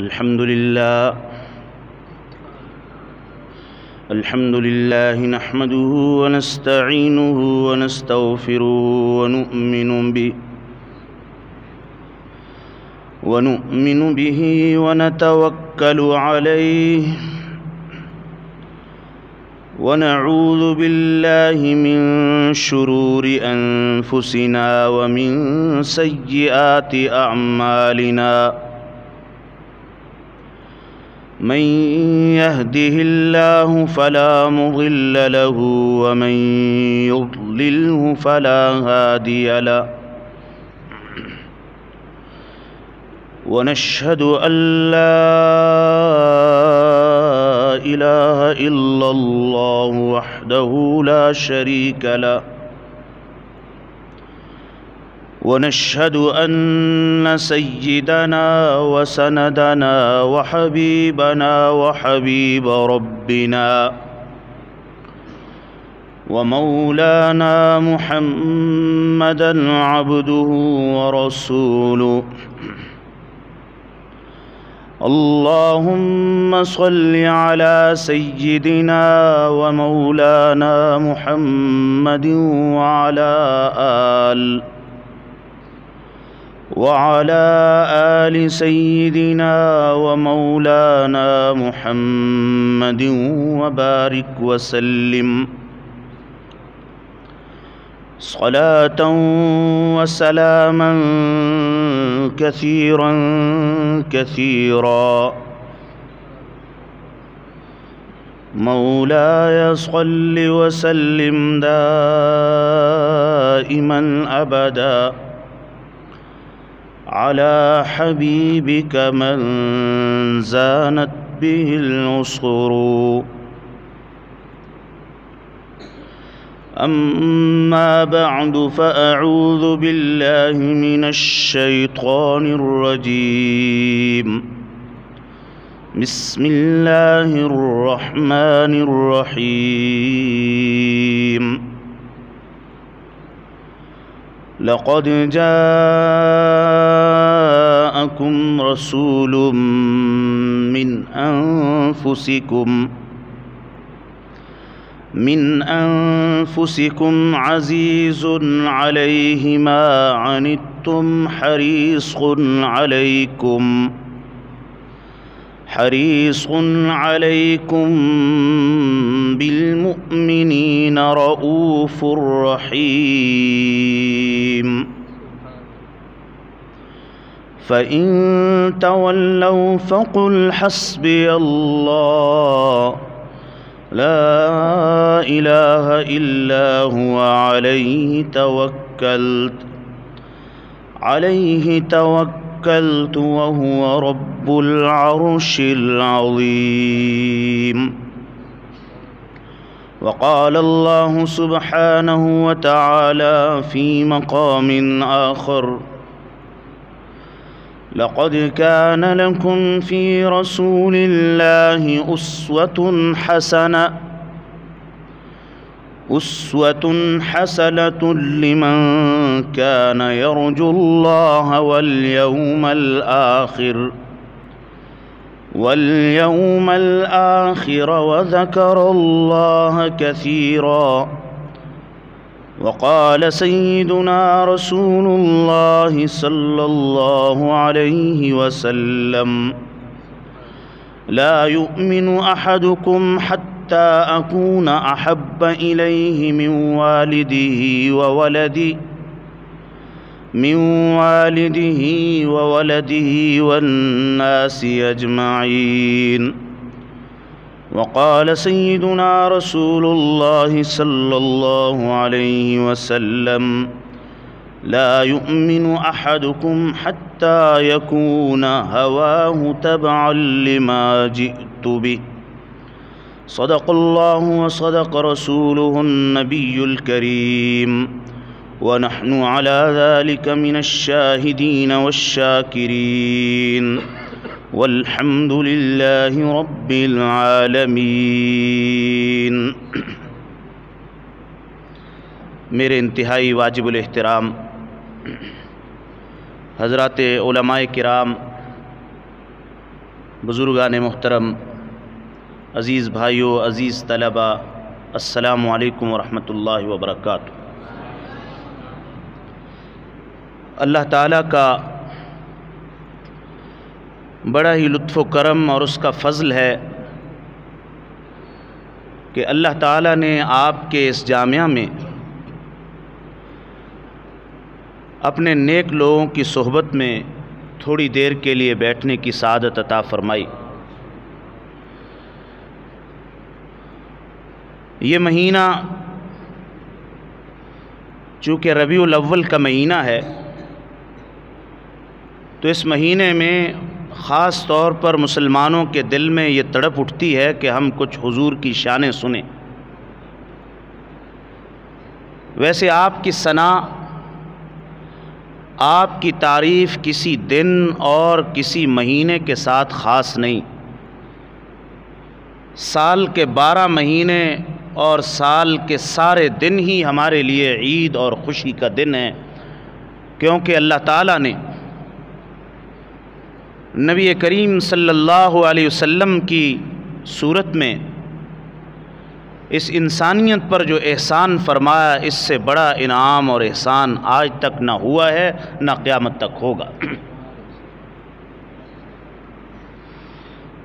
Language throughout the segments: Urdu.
الحمد لله. الحمد لله نحمده ونستعينه ونستغفره ونؤمن به ونؤمن به ونتوكل عليه ونعوذ بالله من شرور أنفسنا ومن سيئات أعمالنا. من يهده الله فلا مضل له ومن يضلله فلا هادي له. ونشهد أن لا إله إلا الله وحده لا شريك له. ونشهد أن سيدنا وسندنا وحبيبنا وحبيب ربنا ومولانا محمدا عبده ورسوله. اللهم صل على سيدنا ومولانا محمد وعلى آل وعلى آل سيدنا ومولانا محمد وبارك وسلم. صلاة وسلاما كثيرا كثيرا. مولاي صل وسلم دائما أبدا. على حبيبك من زانت به العصر أما بعد فأعوذ بالله من الشيطان الرجيم. بسم الله الرحمن الرحيم. لقد جاءكم رسول من أنفسكم. من أنفسكم عزيز عليه ما عنتم حريص عليكم. حريص عليكم بالمؤمنين رؤوف رحيم. فإن تولوا فقل حسبي الله. لا إله إلا هو عليه توكلت. عليه توكلت وهو رب العرش العظيم. وقال الله سبحانه وتعالى في مقام آخر لقد كان لكم في رسول الله أسوة حسنة أسوة حسنة لمن كان يرجو الله واليوم الآخر واليوم الآخر وذكر الله كثيراً. وقال سيدنا رسول الله صلى الله عليه وسلم لا يؤمن أحدكم حتى أكون أحب إليه من والده وولده من والده وولده والناس أجمعين. وقال سيدنا رسول الله صلى الله عليه وسلم لا يؤمن أحدكم حتى يكون هواه تبعا لما جئت به. صدق الله وصدق رسوله النبي الكريم. ونحن على ذلك من الشاهدين والشاكرين. والحمد لله رب العالمين. میرے انتہائی واجب الاحترام، حضرات علماء کرام، بزرگان محترم، عزیز بھائیو، عزیز طلبہ السلام علیکم ورحمۃ اللہ وبرکاتہ۔ اللہ تعالیٰ کا بڑا ہی لطف و کرم اور اس کا فضل ہے کہ اللہ تعالیٰ نے آپ کے اس جامعہ میں اپنے نیک لوگوں کی صحبت میں تھوڑی دیر کے لیے بیٹھنے کی سعادت عطا فرمائی۔ یہ مہینہ چونکہ ربیع الاول کا مہینہ ہے تو اس مہینے میں خاص طور پر مسلمانوں کے دل میں یہ تڑپ اٹھتی ہے کہ ہم کچھ حضور کی شانیں سنیں۔ ویسے آپ کی ثنا، آپ کی تعریف کسی دن اور کسی مہینے کے ساتھ خاص نہیں۔ سال کے بارہ مہینے اور سال کے سارے دن ہی ہمارے لیے عید اور خوشی کا دن ہے، کیونکہ اللہ تعالیٰ نے نبی کریم صلی اللہ علیہ وسلم کی صورت میں اس انسانیت پر جو احسان فرمایا، اس سے بڑا انعام اور احسان آج تک نہ ہوا ہے، نہ قیامت تک ہوگا۔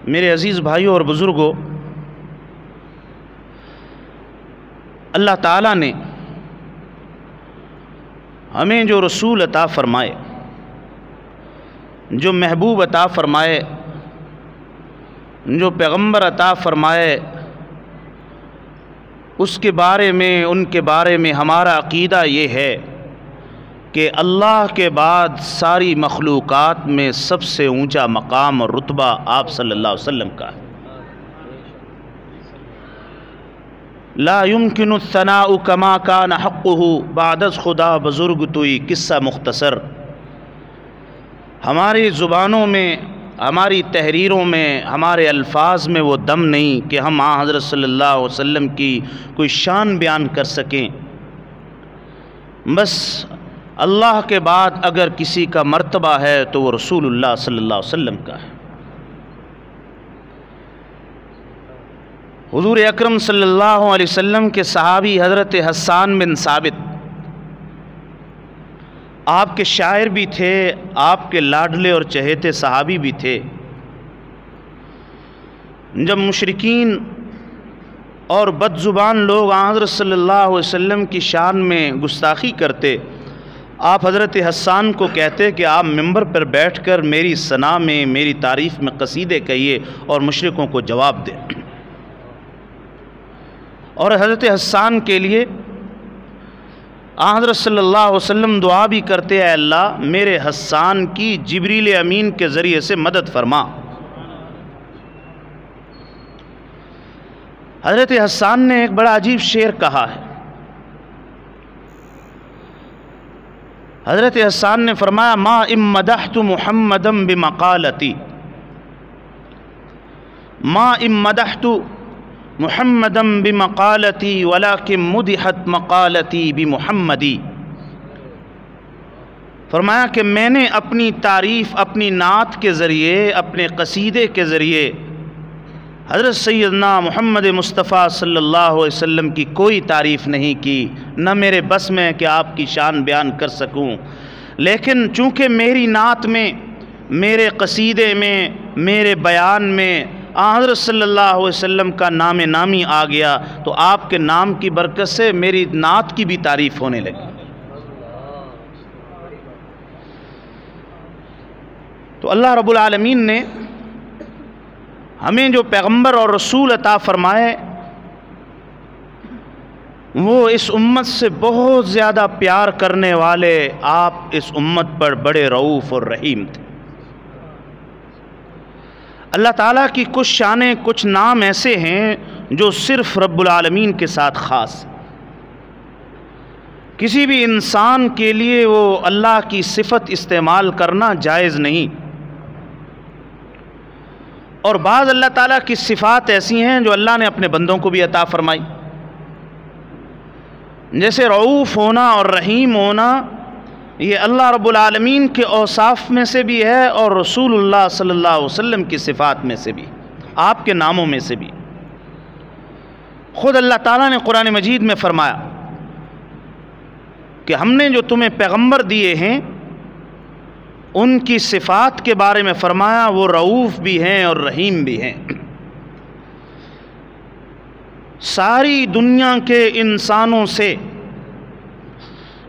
میرے عزیز بھائیوں اور بزرگوں، اللہ تعالیٰ نے ہمیں جو رسول عطا فرمائے جو محبوب عطا فرمائے، جو پیغمبر عطا فرمائے، اس کے بارے میں، ان کے بارے میں ہمارا عقیدہ یہ ہے کہ اللہ کے بعد ساری مخلوقات میں سب سے اونچا مقام اور رتبہ آپ صلی اللہ علیہ وسلم کا ہے۔ لا يمكن الثناء كما كان حقه بعد از خدا بزرگ توئی قصہ مختصر ہماری زبانوں میں، ہماری تحریروں میں، ہمارے الفاظ میں وہ دم نہیں کہ ہم آن حضرت صلی اللہ علیہ وسلم کی کوئی شان بیان کر سکیں۔ بس اللہ کے بعد اگر کسی کا مرتبہ ہے تو وہ رسول اللہ صلی اللہ علیہ وسلم کا ہے۔ حضور اکرم صلی اللہ علیہ وسلم کے صحابی حضرت حسان بن ثابت آپ کے شاعر بھی تھے، آپ کے لاڈلے اور چہیتے صحابی بھی تھے۔ جب مشرقین اور بد زبان لوگ حضرت صلی اللہ علیہ وسلم کی شان میں گستاخی کرتے، آپ حضرت حسان کو کہتے کہ آپ ممبر پر بیٹھ کر میری ثنا میں، میری تعریف میں قصیدے کہیے اور مشرقوں کو جواب دیں۔ اور حضرت حسان کے لیے حضرت صلی اللہ علیہ وسلم دعا بھی کرتے اے اللہ، میرے حسان کی جبریل امین کے ذریعے سے مدد فرما۔ حضرت حسان نے ایک بڑا عجیب شعر کہا ہے۔ حضرت حسان نے فرمایا، ما ام مدحت محمدم بمقالتی۔ ما ام مدحت محمدم بمقالتی ولاکم مدحت مقالتی بمحمدی۔ فرمایا کہ میں نے اپنی تعریف اپنی نعت کے ذریعے، اپنے قصیدے کے ذریعے حضرت سیدنا محمد مصطفیٰ صلی اللہ علیہ وسلم کی کوئی تعریف نہیں کی، نہ میرے بس میں کہ آپ کی شان بیان کر سکوں۔ لیکن چونکہ میری نعت میں، میرے قصیدے میں، میرے بیان میں حضرت صلی اللہ علیہ وسلم کا نام نامی آ گیا تو آپ کے نام کی برکت سے میری نعت کی بھی تعریف ہونے لگی۔ تو اللہ رب العالمین نے ہمیں جو پیغمبر اور رسول عطا فرمائے، وہ اس امت سے بہت زیادہ پیار کرنے والے آپ اس امت پر بڑے رعوف اور رحیم تھے۔ اللہ تعالیٰ کی کچھ شانیں، کچھ نام ایسے ہیں جو صرف رب العالمین کے ساتھ خاص کسی بھی انسان کے لیے وہ اللہ کی صفت استعمال کرنا جائز نہیں۔ اور بعض اللہ تعالیٰ کی صفات ایسی ہیں جو اللہ نے اپنے بندوں کو بھی عطا فرمائی۔ جیسے رعوف ہونا اور رحیم ہونا یہ اللہ رب العالمین کے اوصاف میں سے بھی ہے اور رسول اللہ صلی اللہ علیہ وسلم کی صفات میں سے بھی، آپ کے ناموں میں سے بھی۔ خود اللہ تعالیٰ نے قرآن مجید میں فرمایا کہ ہم نے جو تمہیں پیغمبر دیے ہیں، ان کی صفات کے بارے میں فرمایا، وہ رعوف بھی ہیں اور رحیم بھی ہیں۔ ساری دنیا کے انسانوں سے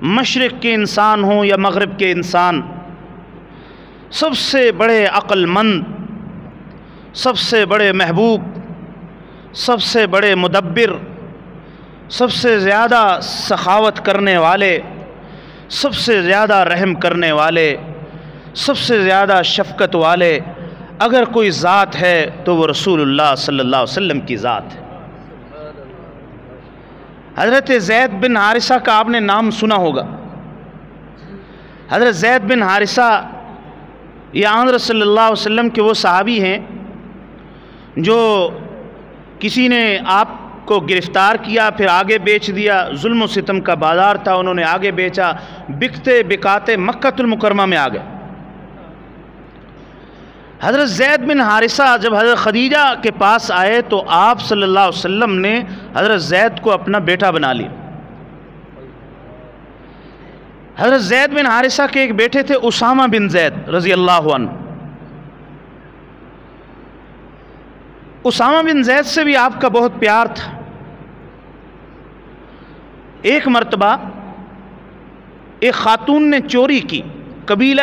مشرق کے انسان ہوں یا مغرب کے انسان، سب سے بڑے عقل مند، سب سے بڑے محبوب، سب سے بڑے مدبر، سب سے زیادہ سخاوت کرنے والے، سب سے زیادہ رحم کرنے والے، سب سے زیادہ شفقت والے، اگر کوئی ذات ہے تو وہ رسول اللہ صلی اللہ علیہ وسلم کی ذات ہے۔ حضرت زید بن حارثہ کا آپ نے نام سنا ہوگا۔ حضرت زید بن حارثہ، یہ آندر صلی اللہ علیہ وسلم کے وہ صحابی ہیں جو کسی نے آپ کو گرفتار کیا، پھر آگے بیچ دیا، ظلم و ستم کا بازار تھا، انہوں نے آگے بیچا، بکتے بکاتے مکہ المکرمہ میں آ گئے۔ حضرت زید بن حارثہ جب حضرت خدیجہ کے پاس آئے تو آپ صلی اللہ علیہ وسلم نے حضرت زید کو اپنا بیٹا بنا لیا۔ حضرت زید بن حارثہ کے ایک بیٹے تھے اسامہ بن زید رضی اللہ عنہ۔ اسامہ بن زید سے بھی آپ کا بہت پیار تھا۔ ایک مرتبہ ایک خاتون نے چوری کی، قبیلہ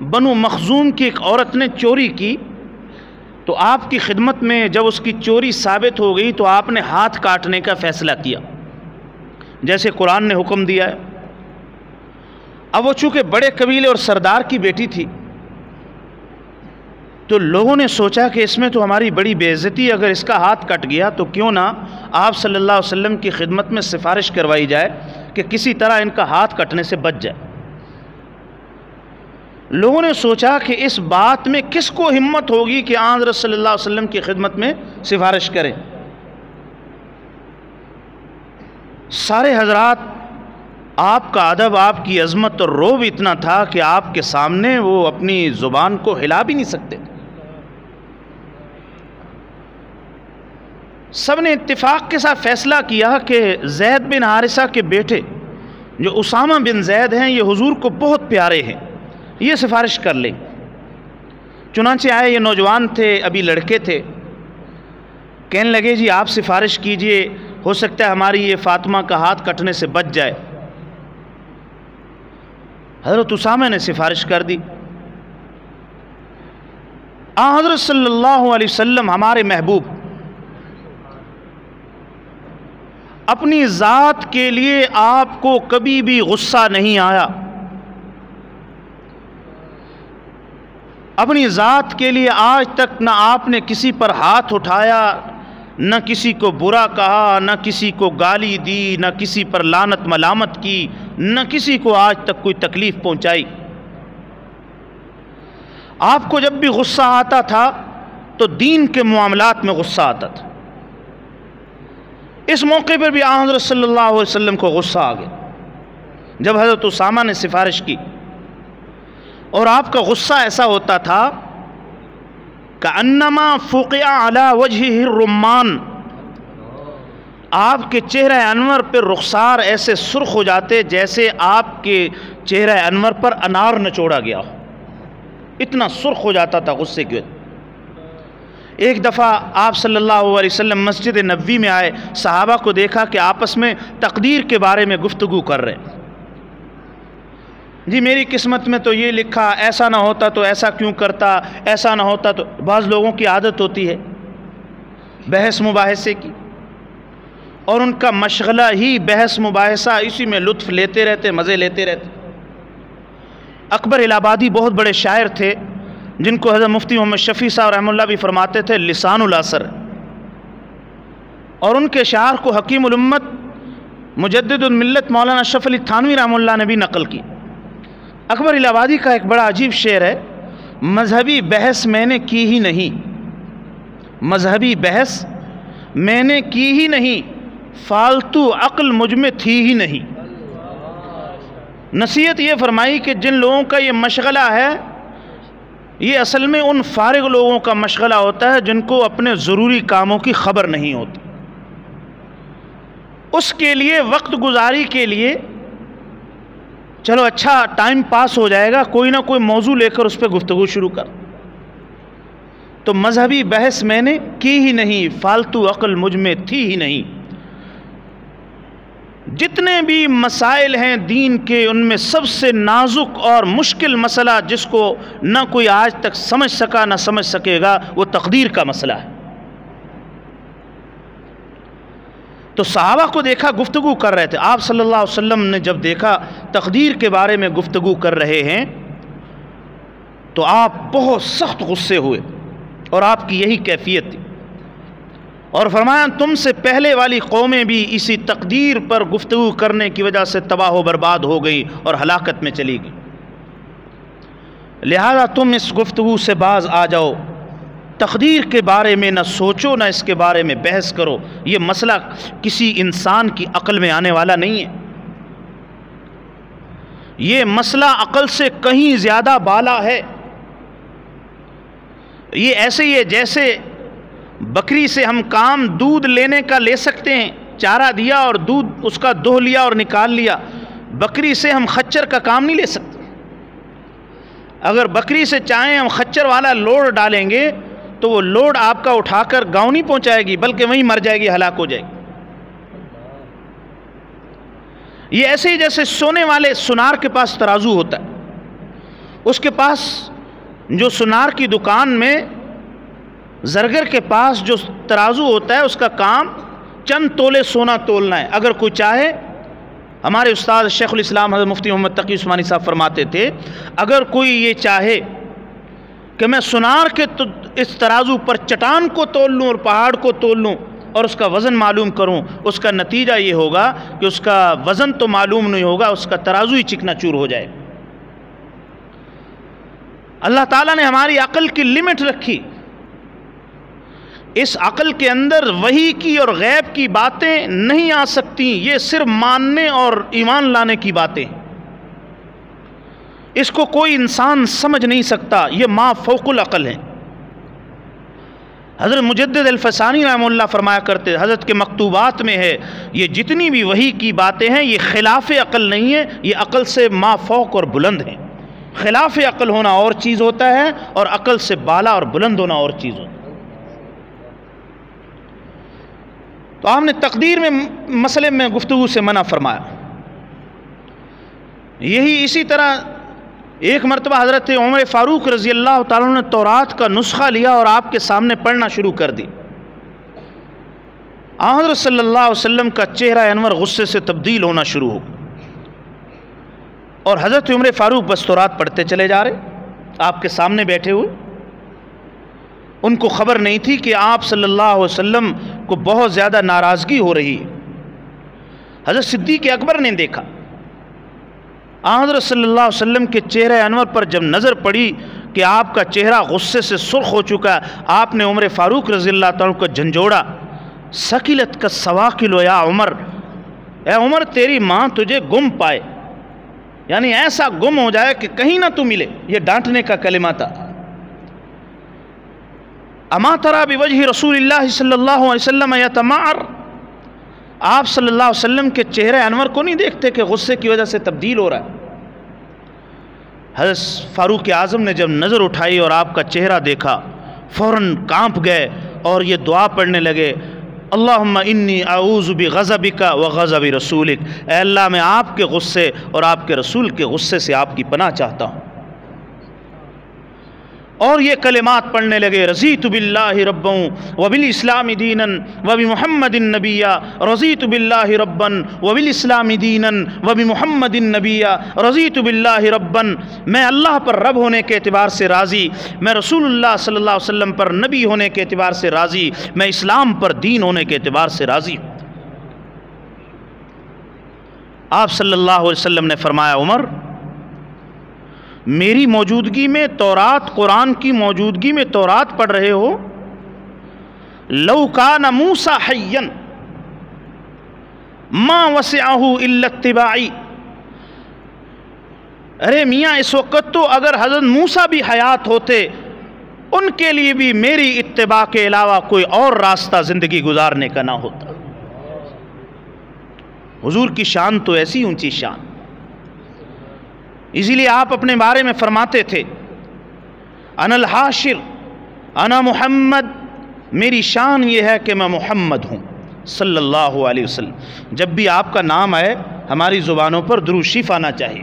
بنو مخزوم کی ایک عورت نے چوری کی، تو آپ کی خدمت میں جب اس کی چوری ثابت ہو گئی تو آپ نے ہاتھ کاٹنے کا فیصلہ کیا۔ جیسے قرآن نے حکم دیا ہے۔ اب وہ چونکہ بڑے قبیلے اور سردار کی بیٹی تھی، تو لوگوں نے سوچا کہ اس میں تو ہماری بڑی بے عزتی اگر اس کا ہاتھ کٹ گیا تو کیوں نہ آپ صلی اللہ علیہ وسلم کی خدمت میں سفارش کروائی جائے کہ کسی طرح ان کا ہاتھ کٹنے سے بچ جائے۔ لوگوں نے سوچا کہ اس بات میں کس کو ہمت ہوگی کہ آنظر صلی اللہ علیہ وسلم کی خدمت میں سفارش کرے سارے حضرات، آپ کا ادب، آپ کی عظمت اور روب اتنا تھا کہ آپ کے سامنے وہ اپنی زبان کو ہلا بھی نہیں سکتے۔ سب نے اتفاق کے ساتھ فیصلہ کیا کہ زید بن حارثہ کے بیٹے، جو اسامہ بن زید ہیں، یہ حضور کو بہت پیارے ہیں۔ یہ سفارش کر لیں۔ چنانچہ آئے یہ نوجوان تھے، ابھی لڑکے تھے۔ کہنے لگے جی آپ سفارش کیجیے، ہو سکتا ہے ہماری یہ فاطمہ کا ہاتھ کٹنے سے بچ جائے۔ حضرت اسامہ نے سفارش کر دی۔ آ، حضرت صلی اللہ علیہ وسلم ہمارے محبوب۔ اپنی ذات کے لیے آپ کو کبھی بھی غصہ نہیں آیا۔ اپنی ذات کے لیے آج تک نہ آپ نے کسی پر ہاتھ اٹھایا، نہ کسی کو برا کہا، نہ کسی کو گالی دی، نہ کسی پر لانت ملامت کی، نہ کسی کو آج تک کوئی تکلیف پہنچائی۔ آپ کو جب بھی غصہ آتا تھا تو دین کے معاملات میں غصہ آتا تھا۔ اس موقع پر بھی حضرت صلی اللہ علیہ وسلم کو غصہ آ گیا۔ جب حضرت اسامہ نے سفارش کی اور آپ کا غصہ ایسا ہوتا تھا کہ انما فوقیہ علی وجہ الرمان۔ آپ کے چہرہ انور پر رخسار ایسے سرخ ہو جاتے جیسے آپ کے چہرہ انور پر انار نچوڑا گیا ہو۔ اتنا سرخ ہو جاتا تھا غصے کے ایک دفعہ آپ صلی اللہ علیہ وسلم مسجد نبوی میں آئے، صحابہ کو دیکھا کہ آپس میں تقدیر کے بارے میں گفتگو کر رہے۔ ہیں جی میری قسمت میں تو یہ لکھا، ایسا نہ ہوتا تو ایسا کیوں کرتا؟ ایسا نہ ہوتا تو بعض لوگوں کی عادت ہوتی ہے بحث مباحثے کی۔ اور ان کا مشغلہ ہی بحث مباحثہ، اسی میں لطف لیتے رہتے، مزے لیتے رہتے۔ اکبر الہبادی بہت بڑے شاعر تھے، جن کو حضرت مفتی محمد شفیع صاحب رحمہ اللہ بھی فرماتے تھے، لسان الاثر اور ان کے شعر کو حکیم الامت مجدد الملت مولانا شف علی تھانوی رحمہ اللہ نے بھی نقل کی۔ اکبر الہبادی کا ایک بڑا عجیب شعر ہے، مذہبی بحث میں نے کی ہی نہیں۔ مذہبی بحث میں نے کی ہی نہیں، فالتو عقل مجھ میں تھی ہی نہیں۔ نصیحت یہ فرمائی کہ جن لوگوں کا یہ مشغلہ ہے، یہ اصل میں ان فارغ لوگوں کا مشغلہ ہوتا ہے جن کو اپنے ضروری کاموں کی خبر نہیں ہوتی۔ اس کے لیے، وقت گزاری کے لیے چلو اچھا ٹائم پاس ہو جائے گا، کوئی نہ کوئی موضوع لے کر اس پہ گفتگو شروع کر۔ تو مذہبی بحث میں نے کی ہی نہیں، فالتو عقل مجھ میں تھی ہی نہیں۔ جتنے بھی مسائل ہیں دین کے، ان میں سب سے نازک اور مشکل مسئلہ جس کو نہ کوئی آج تک سمجھ سکا، نہ سمجھ سکے گا، وہ تقدیر کا مسئلہ ہے۔ تو صحابہ کو دیکھا، گفتگو کر رہے تھے۔ آپ صلی اللہ علیہ وسلم نے جب دیکھا تقدیر کے بارے میں گفتگو کر رہے ہیں، تو آپ بہت سخت غصے ہوئے اور آپ کی یہی کیفیت تھی۔ اور فرمایا، تم سے پہلے والی قومیں بھی اسی تقدیر پر گفتگو کرنے کی وجہ سے تباہ و برباد ہو گئی اور ہلاکت میں چلی گئی لہذا تم اس گفتگو سے باز آ جاؤ۔ تقدیر کے بارے میں نہ سوچو، نہ اس کے بارے میں بحث کرو۔ یہ مسئلہ کسی انسان کی عقل میں آنے والا نہیں ہے۔ یہ مسئلہ عقل سے کہیں زیادہ بالا ہے۔ یہ ایسے ہی ہے جیسے بکری سے ہم کام دودھ لینے کا لے سکتے ہیں، چارہ دیا اور دودھ اس کا دوہ لیا اور نکال لیا۔ بکری سے ہم خچر کا کام نہیں لے سکتے۔ اگر بکری سے چاہیں ہم خچر والا لوڈ ڈالیں گے تو وہ لوڈ آپ کا اٹھا کر گاؤں نہیں پہنچائے گی، بلکہ وہیں مر جائے گی، ہلاک ہو جائے گی۔ یہ ایسے ہی جیسے سونے والے سنار کے پاس ترازو ہوتا ہے۔ اس کے پاس جو سنار کی دکان میں زرگر کے پاس جو ترازو ہوتا ہے، اس کا کام چند تولے سونا تولنا ہے۔ اگر کوئی چاہے، ہمارے استاد شیخ الاسلام حضرت مفتی محمد تقی عثمانی صاحب فرماتے تھے، اگر کوئی یہ چاہے کہ میں سنار کے اس ترازو پر چٹان کو تول لوں اور پہاڑ کو تول لوں اور اس کا وزن معلوم کروں، اس کا نتیجہ یہ ہوگا کہ اس کا وزن تو معلوم نہیں ہوگا، اس کا ترازو ہی چکنا چور ہو جائے۔ اللہ تعالیٰ نے ہماری عقل کی لمٹ رکھی۔ اس عقل کے اندر وہی کی اور غیب کی باتیں نہیں آ سکتی یہ صرف ماننے اور ایمان لانے کی باتیں۔ اس کو کوئی انسان سمجھ نہیں سکتا، یہ ما فوق العقل ہے۔ حضرت مجدد الفسانی رحم اللہ فرمایا کرتے، حضرت کے مکتوبات میں ہے، یہ جتنی بھی وہی کی باتیں ہیں، یہ خلاف عقل نہیں ہے، یہ عقل سے ما فوق اور بلند ہیں خلاف عقل ہونا اور چیز ہوتا ہے اور عقل سے بالا اور بلند ہونا اور چیز ہوتا ہے۔ تو آپ نے تقدیر میں مسئلے میں گفتگو سے منع فرمایا۔ یہی اسی طرح ایک مرتبہ حضرت عمر فاروق رضی اللہ تعالیٰ نے تورات کا نسخہ لیا اور آپ کے سامنے پڑھنا شروع کر دی۔ حضرت صلی اللہ علیہ وسلم کا چہرہ انور غصے سے تبدیل ہونا شروع ہو اور حضرت عمر فاروق بس تورات پڑھتے چلے جا رہے آپ کے سامنے بیٹھے ہوئے۔ ان کو خبر نہیں تھی کہ آپ صلی اللہ علیہ وسلم کو بہت زیادہ ناراضگی ہو رہی ہے۔ حضرت صدیق اکبر نے دیکھا۔ حضرت صلی اللہ علیہ وسلم کے چہرہ انور پر جب نظر پڑی کہ آپ کا چہرہ غصے سے سرخ ہو چکا آپ نے عمر فاروق رضی اللہ تعالیٰ کو جھنجھوڑا۔ سکیلت کا سواقل یا عمر، اے عمر، تیری ماں تجھے گم پائے۔ یعنی ایسا گم ہو جائے کہ کہیں نہ تو ملے۔ یہ ڈانٹنے کا کلمہ تھا۔ اما ترا بوجہ رسول اللہ صلی اللہ علیہ وسلم یتمار آپ صلی اللہ علیہ وسلم کے چہرے انور کو نہیں دیکھتے کہ غصے کی وجہ سے تبدیل ہو رہا ہے؟ حضرت فاروق اعظم نے جب نظر اٹھائی اور آپ کا چہرہ دیکھا، فوراً کانپ گئے اور یہ دعا پڑھنے لگے، اللہم انی اعوذ بغضبک و غضب رسولک. اے اللہ، میں آپ کے غصے اور آپ کے رسول کے غصے سے آپ کی پناہ چاہتا ہوں۔ اور یہ کلمات پڑھنے لگے رضیت باللہ ربوں و بالاسلام دینا و بمحمد النبیہ رضیت باللہ ربا و بالاسلام دینا و بمحمد النبیہ رضیت باللہ ربا۔ میں اللہ پر رب ہونے کے اعتبار سے راضی، میں رسول اللہ صلی اللہ علیہ وسلم پر نبی ہونے کے اعتبار سے راضی، میں اسلام پر دین ہونے کے اعتبار سے راضی آپ صلی اللہ علیہ وسلم نے فرمایا، عمر میری موجودگی میں تورات قرآن کی موجودگی میں تورات پڑھ رہے ہو؟ لو کان موسا حین ما وسعہ الا اتباعی۔ ارے میاں، اس وقت تو اگر حضرت موسیٰ بھی حیات ہوتے، ان کے لیے بھی میری اتباع کے علاوہ کوئی اور راستہ زندگی گزارنے کا نہ ہوتا۔ حضور کی شان تو ایسی اونچی شان۔ اسی لیے آپ اپنے بارے میں فرماتے تھے ان الحاشر، انا محمد، میری شان یہ ہے کہ میں محمد ہوں، صلی اللہ علیہ وسلم۔ جب بھی آپ کا نام آئے، ہماری زبانوں پر دروشیف آنا چاہیے۔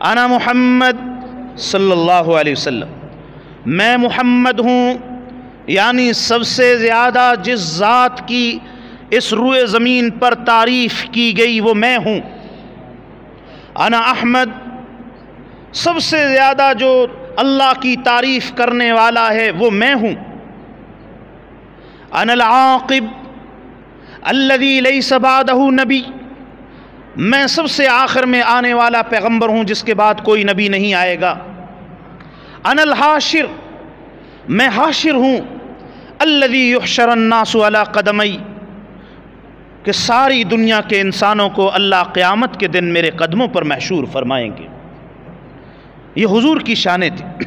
انا محمد، صلی اللہ علیہ وسلم۔ میں محمد ہوں یعنی سب سے زیادہ جس ذات کی اس روئے زمین پر تعریف کی گئی وہ میں ہوں۔ انا احمد، سب سے زیادہ جو اللہ کی تعریف کرنے والا ہے وہ میں ہوں۔ انا العاقب الذي ليس بعده نبی۔ میں سب سے آخر میں آنے والا پیغمبر ہوں جس کے بعد کوئی نبی نہیں آئے گا۔ انا الحاشر، میں حاشر ہوں۔ الذي يحشر الناس على قدمي کہ ساری دنیا کے انسانوں کو اللہ قیامت کے دن میرے قدموں پر محشور فرمائیں گے۔ یہ حضور کی شانیں تھی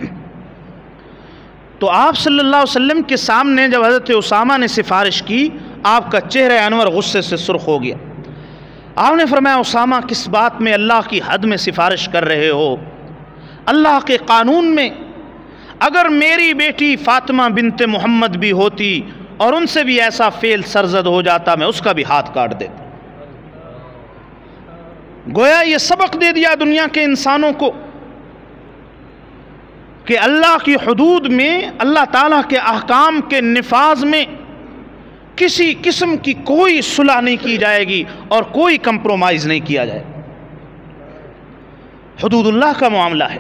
تو آپ صلی اللہ علیہ وسلم کے سامنے جب حضرت اسامہ نے سفارش کی، آپ کا چہرہ انور غصے سے سرخ ہو گیا۔ آپ نے فرمایا، اسامہ، کس بات میں اللہ کی حد میں سفارش کر رہے ہو؟ اللہ کے قانون میں اگر میری بیٹی فاطمہ بنت محمد بھی ہوتی اور ان سے بھی ایسا فیل سرزد ہو جاتا میں اس کا بھی ہاتھ کاٹ دیتا۔ گویا یہ سبق دے دیا دنیا کے انسانوں کو کہ اللہ کی حدود میں، اللہ تعالیٰ کے احکام کے نفاذ میں کسی قسم کی کوئی صلح نہیں کی جائے گی اور کوئی کمپرومائز نہیں کیا جائے۔ حدود اللہ کا معاملہ ہے۔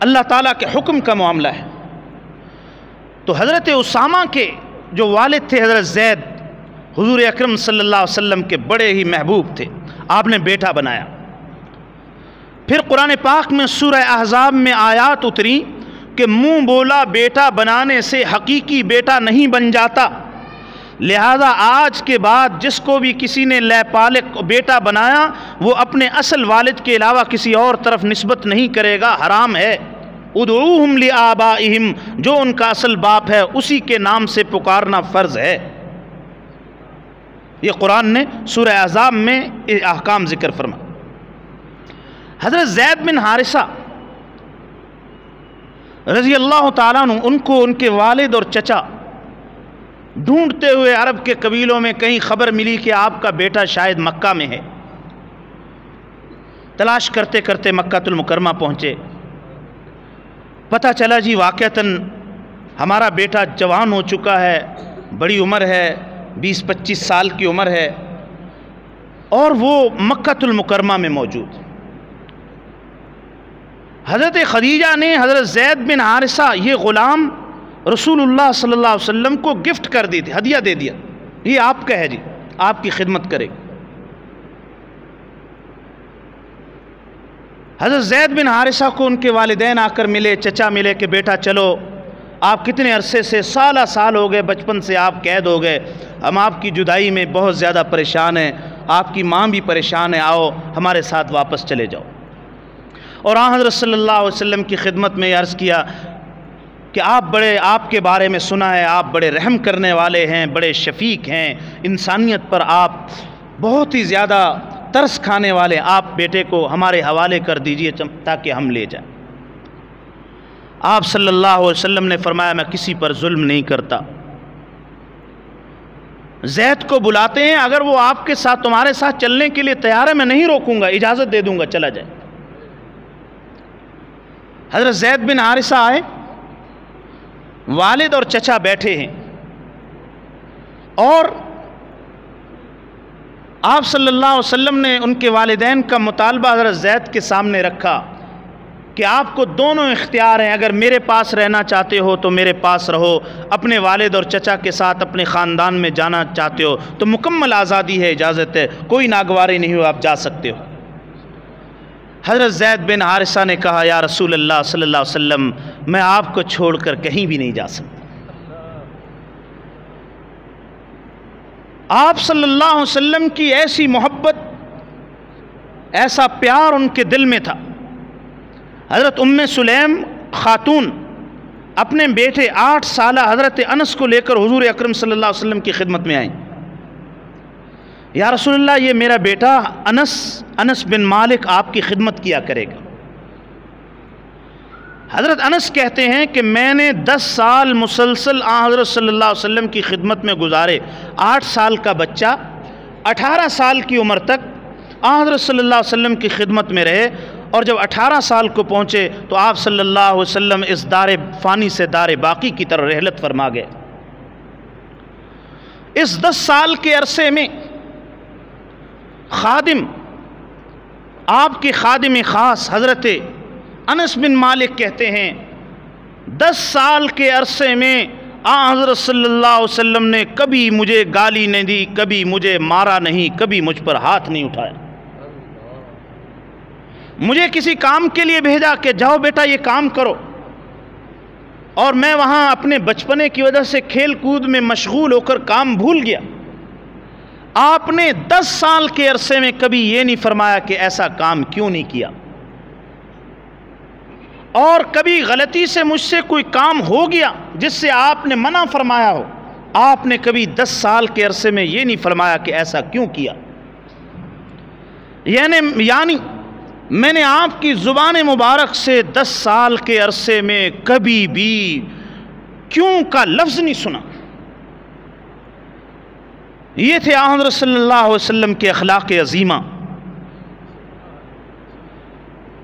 اللہ تعالیٰ کے حکم کا معاملہ ہے۔ تو حضرت اسامہ کے جو والد تھے، حضرت زید، حضور اکرم صلی اللہ علیہ وسلم کے بڑے ہی محبوب تھے۔ آپ نے بیٹا بنایا۔ پھر قرآن پاک میں سورہ احزاب میں آیات اتری کہ منہ بولا بیٹا بنانے سے حقیقی بیٹا نہیں بن جاتا۔ لہذا آج کے بعد جس کو بھی کسی نے لے پالک بیٹا بنایا، وہ اپنے اصل والد کے علاوہ کسی اور طرف نسبت نہیں کرے گا۔ حرام ہے۔ ادعوہم لآبائہم جو ان کا اصل باپ ہے، اسی کے نام سے پکارنا فرض ہے۔ یہ قرآن نے سورہ اعظام میں احکام ذکر فرما حضرت زید بن حارثہ رضی اللہ تعالیٰ عنہ، ان کو ان کے والد اور چچا ڈھونڈتے ہوئے عرب کے قبیلوں میں کہیں خبر ملی کہ آپ کا بیٹا شاید مکہ میں ہے۔ تلاش کرتے کرتے مکہ المکرمہ پہنچے۔ پتہ چلا جی واقعتاً ہمارا بیٹا جوان ہو چکا ہے، بڑی عمر ہے، بیس پچیس سال کی عمر ہے، اور وہ مکہ المکرمہ میں موجود حضرت خدیجہ نے حضرت زید بن عارثہ یہ غلام رسول اللہ صلی اللہ علیہ وسلم کو گفٹ کر دی تھی، ہدیہ دے دیا۔ یہ آپ کا ہے جی آپ کی خدمت کرے۔ حضرت زید بن حارثہ کو ان کے والدین آ کر ملے، چچا ملے کہ بیٹا چلو، آپ کتنے عرصے سے سالہ سال ہو گئے، بچپن سے آپ قید ہو گئے، ہم آپ کی جدائی میں بہت زیادہ پریشان ہیں، آپ کی ماں بھی پریشان ہے، آؤ ہمارے ساتھ واپس چلے جاؤ۔ اور آن حضرت صلی اللہ علیہ وسلم کی خدمت میں عرض کیا کہ آپ بڑے، آپ کے بارے میں سنا ہے، آپ بڑے رحم کرنے والے ہیں، بڑے شفیق ہیں، انسانیت پر آپ بہت ہی زیادہ ترس کھانے والے آپ بیٹے کو ہمارے حوالے کر دیجیے تاکہ ہم لے جائیں۔ آپ صلی اللہ علیہ وسلم نے فرمایا، میں کسی پر ظلم نہیں کرتا۔ زید کو بلاتے ہیں، اگر وہ آپ کے ساتھ تمہارے ساتھ چلنے کے لیے تیار ہے، میں نہیں روکوں گا، اجازت دے دوں گا، چلا جائے۔ حضرت زید بن عارثہ آئے۔ والد اور چچا بیٹھے ہیں۔ اور آپ صلی اللہ علیہ وسلم نے ان کے والدین کا مطالبہ حضرت زید کے سامنے رکھا کہ آپ کو دونوں اختیار ہیں، اگر میرے پاس رہنا چاہتے ہو تو میرے پاس رہو، اپنے والد اور چچا کے ساتھ اپنے خاندان میں جانا چاہتے ہو، تو مکمل آزادی ہے، اجازت ہے، کوئی ناگواری نہیں ہو، آپ جا سکتے ہو۔ حضرت زید بن حارثہ نے کہا، یا رسول اللہ صلی اللہ علیہ وسلم، میں آپ کو چھوڑ کر کہیں بھی نہیں جا سکتا۔ آپ صلی اللہ علیہ وسلم کی ایسی محبت، ایسا پیار ان کے دل میں تھا۔ حضرت ام سلیم خاتون اپنے بیٹے آٹھ سالہ حضرت انس کو لے کر حضور اکرم صلی اللہ علیہ وسلم کی خدمت میں آئیں۔ یا رسول اللہ، یہ میرا بیٹا انس انس بن مالک آپ کی خدمت کیا کرے گا۔ حضرت انس کہتے ہیں کہ میں نے دس سال مسلسل آ حضرت صلی اللہ علیہ وسلم کی خدمت میں گزارے۔ آٹھ سال کا بچہ، اٹھارہ سال کی عمر تک آ حضرت صلی اللہ علیہ وسلم کی خدمت میں رہے اور جب اٹھارہ سال کو پہنچے تو آپ صلی اللہ علیہ وسلم اس دار فانی سے دار باقی کی طرح رحلت فرما گئے۔ اس دس سال کے عرصے میں خادم، آپ کے خادم خاص حضرت انس بن مالک کہتے ہیں، دس سال کے عرصے میں آ حضرت صلی اللہ علیہ وسلم نے کبھی مجھے گالی نہیں دی، کبھی مجھے مارا نہیں، کبھی مجھ پر ہاتھ نہیں اٹھایا۔ مجھے کسی کام کے لیے بھیجا کہ جاؤ بیٹا یہ کام کرو۔ اور میں وہاں اپنے بچپنے کی وجہ سے کھیل کود میں مشغول ہو کر کام بھول گیا۔ آپ نے دس سال کے عرصے میں کبھی یہ نہیں فرمایا کہ ایسا کام کیوں نہیں کیا۔ اور کبھی غلطی سے مجھ سے کوئی کام ہو گیا جس سے آپ نے منع فرمایا ہو، آپ نے کبھی دس سال کے عرصے میں یہ نہیں فرمایا کہ ایسا کیوں کیا۔ یعنی یعنی میں نے آپ کی زبان مبارک سے دس سال کے عرصے میں کبھی بھی کیوں کا لفظ نہیں سنا۔ یہ تھے حضرت صلی اللہ علیہ وسلم کے اخلاق عظیمہ۔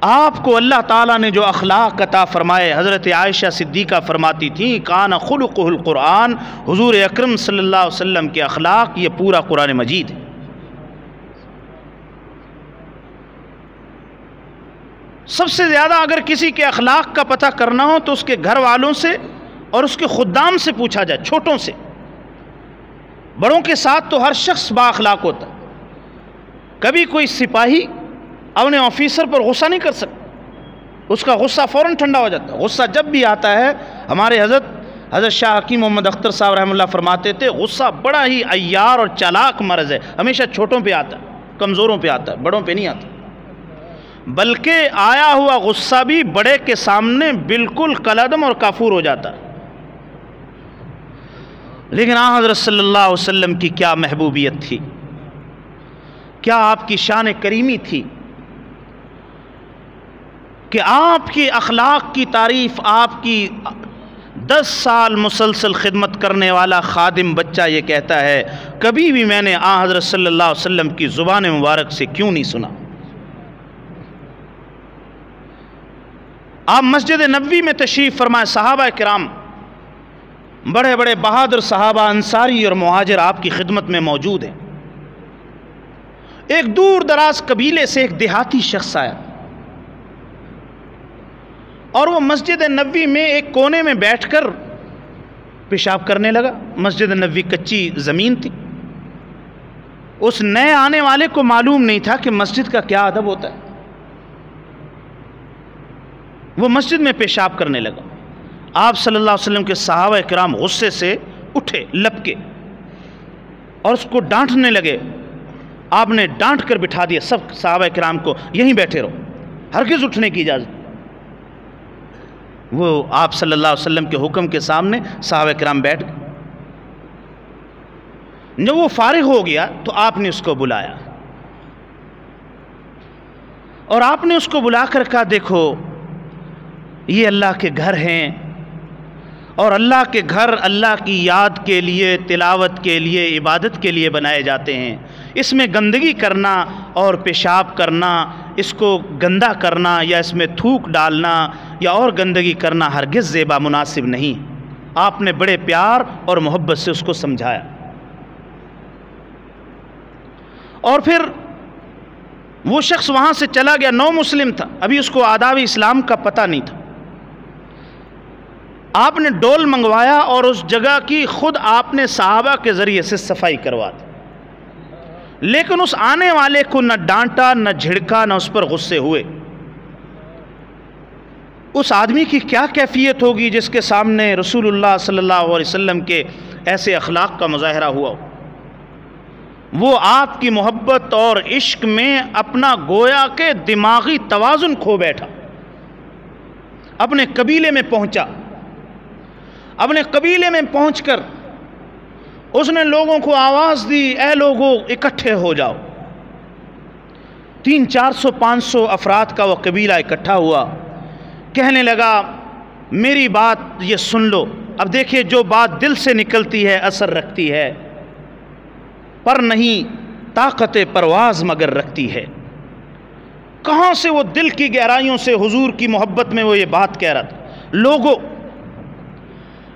آپ کو اللہ تعالیٰ نے جو اخلاق عطا فرمائے، حضرت عائشہ صدیقہ فرماتی تھیں کان خلق القرآن، حضور اکرم صلی اللہ علیہ وسلم کے اخلاق، یہ پورا قرآن مجید ہے۔ سب سے زیادہ اگر کسی کے اخلاق کا پتہ کرنا ہو تو اس کے گھر والوں سے اور اس کے خدام سے پوچھا جائے، چھوٹوں سے۔ بڑوں کے ساتھ تو ہر شخص با اخلاق ہوتا کبھی کوئی سپاہی اپنے آفیسر پر غصہ نہیں کر سکتا اس کا غصہ فوراً ٹھنڈا ہو جاتا ہے۔ غصہ جب بھی آتا ہے، ہمارے حضرت حضرت شاہ حکیم محمد اختر صاحب رحمہ اللہ فرماتے تھے، غصہ بڑا ہی ایار اور چالاک مرض ہے۔ ہمیشہ چھوٹوں پہ آتا ہے، کمزوروں پہ آتا ہے، بڑوں پہ نہیں آتا۔ بلکہ آیا ہوا غصہ بھی بڑے کے سامنے بالکل قلدم اور کافور ہو جاتا ہے۔ لیکن آن حضرت صلی اللہ علیہ وسلم کی کیا محبوبیت تھی؟ کیا آپ کی شان کریمی تھی؟ کہ آپ کی اخلاق کی تعریف، آپ کی دس سال مسلسل خدمت کرنے والا خادم بچہ یہ کہتا ہے، کبھی بھی میں نے آ حضرت صلی اللہ علیہ وسلم کی زبان مبارک سے کیوں نہیں سنا؟ آپ مسجد نبوی میں تشریف فرمائے صحابہ کرام، بڑے بڑے بہادر صحابہ، انصاری اور مہاجر آپ کی خدمت میں موجود ہیں۔ ایک دور دراز قبیلے سے ایک دیہاتی شخص آیا۔ اور وہ مسجد نبوی میں ایک کونے میں بیٹھ کر پیشاب کرنے لگا۔ مسجد نبوی کچی زمین تھی۔ اس نئے آنے والے کو معلوم نہیں تھا کہ مسجد کا کیا ادب ہوتا ہے۔ وہ مسجد میں پیشاب کرنے لگا۔ آپ صلی اللہ علیہ وسلم کے صحابہ کرام غصے سے اٹھے لپ کے اور اس کو ڈانٹنے لگے۔ آپ نے ڈانٹ کر بٹھا دیا۔ سب صحابہ کرام کو یہیں بیٹھے رہو۔ ہرگز اٹھنے کی اجازت۔ وہ آپ صلی اللہ علیہ وسلم کے حکم کے سامنے صحابہ کرام بیٹھ گئے۔ جب وہ فارغ ہو گیا تو آپ نے اس کو بلایا۔ اور آپ نے اس کو بلا کر کہا، دیکھو، یہ اللہ کے گھر ہیں۔ اور اللہ کے گھر اللہ کی یاد کے لیے، تلاوت کے لیے، عبادت کے لیے بنائے جاتے ہیں۔ اس میں گندگی کرنا اور پیشاب کرنا اس کو گندا کرنا یا اس میں تھوک ڈالنا یا اور گندگی کرنا ہرگز زیبا مناسب نہیں۔ آپ نے بڑے پیار اور محبت سے اس کو سمجھایا۔ اور پھر وہ شخص وہاں سے چلا گیا، نو مسلم تھا۔ ابھی اس کو آداب اسلام کا پتہ نہیں تھا۔ آپ نے ڈول منگوایا اور اس جگہ کی خود آپ نے صحابہ کے ذریعے سے صفائی کروا دی۔ لیکن اس آنے والے کو نہ ڈانٹا، نہ جھڑکا، نہ اس پر غصے ہوئے۔ اس آدمی کی کیا کیفیت ہوگی جس کے سامنے رسول اللہ صلی اللہ علیہ وسلم کے ایسے اخلاق کا مظاہرہ ہوا؟ ہو وہ آپ کی محبت اور عشق میں اپنا گویا کے دماغی توازن کھو بیٹھا۔ اپنے قبیلے میں پہنچا۔ اپنے قبیلے میں پہنچ کر اس نے لوگوں کو آواز دی، اے لوگوں اکٹھے ہو جاؤ۔ تین چار سو، پانچ سو افراد کا وہ قبیلہ اکٹھا ہوا۔ کہنے لگا، میری بات یہ سن لو۔ اب دیکھیے، جو بات دل سے نکلتی ہے، اثر رکھتی ہے۔ پر نہیں، طاقت پرواز مگر رکھتی ہے۔ کہاں سے وہ دل کی گہرائیوں سے حضور کی محبت میں وہ یہ بات کہہ رہا تھا؟ لوگوں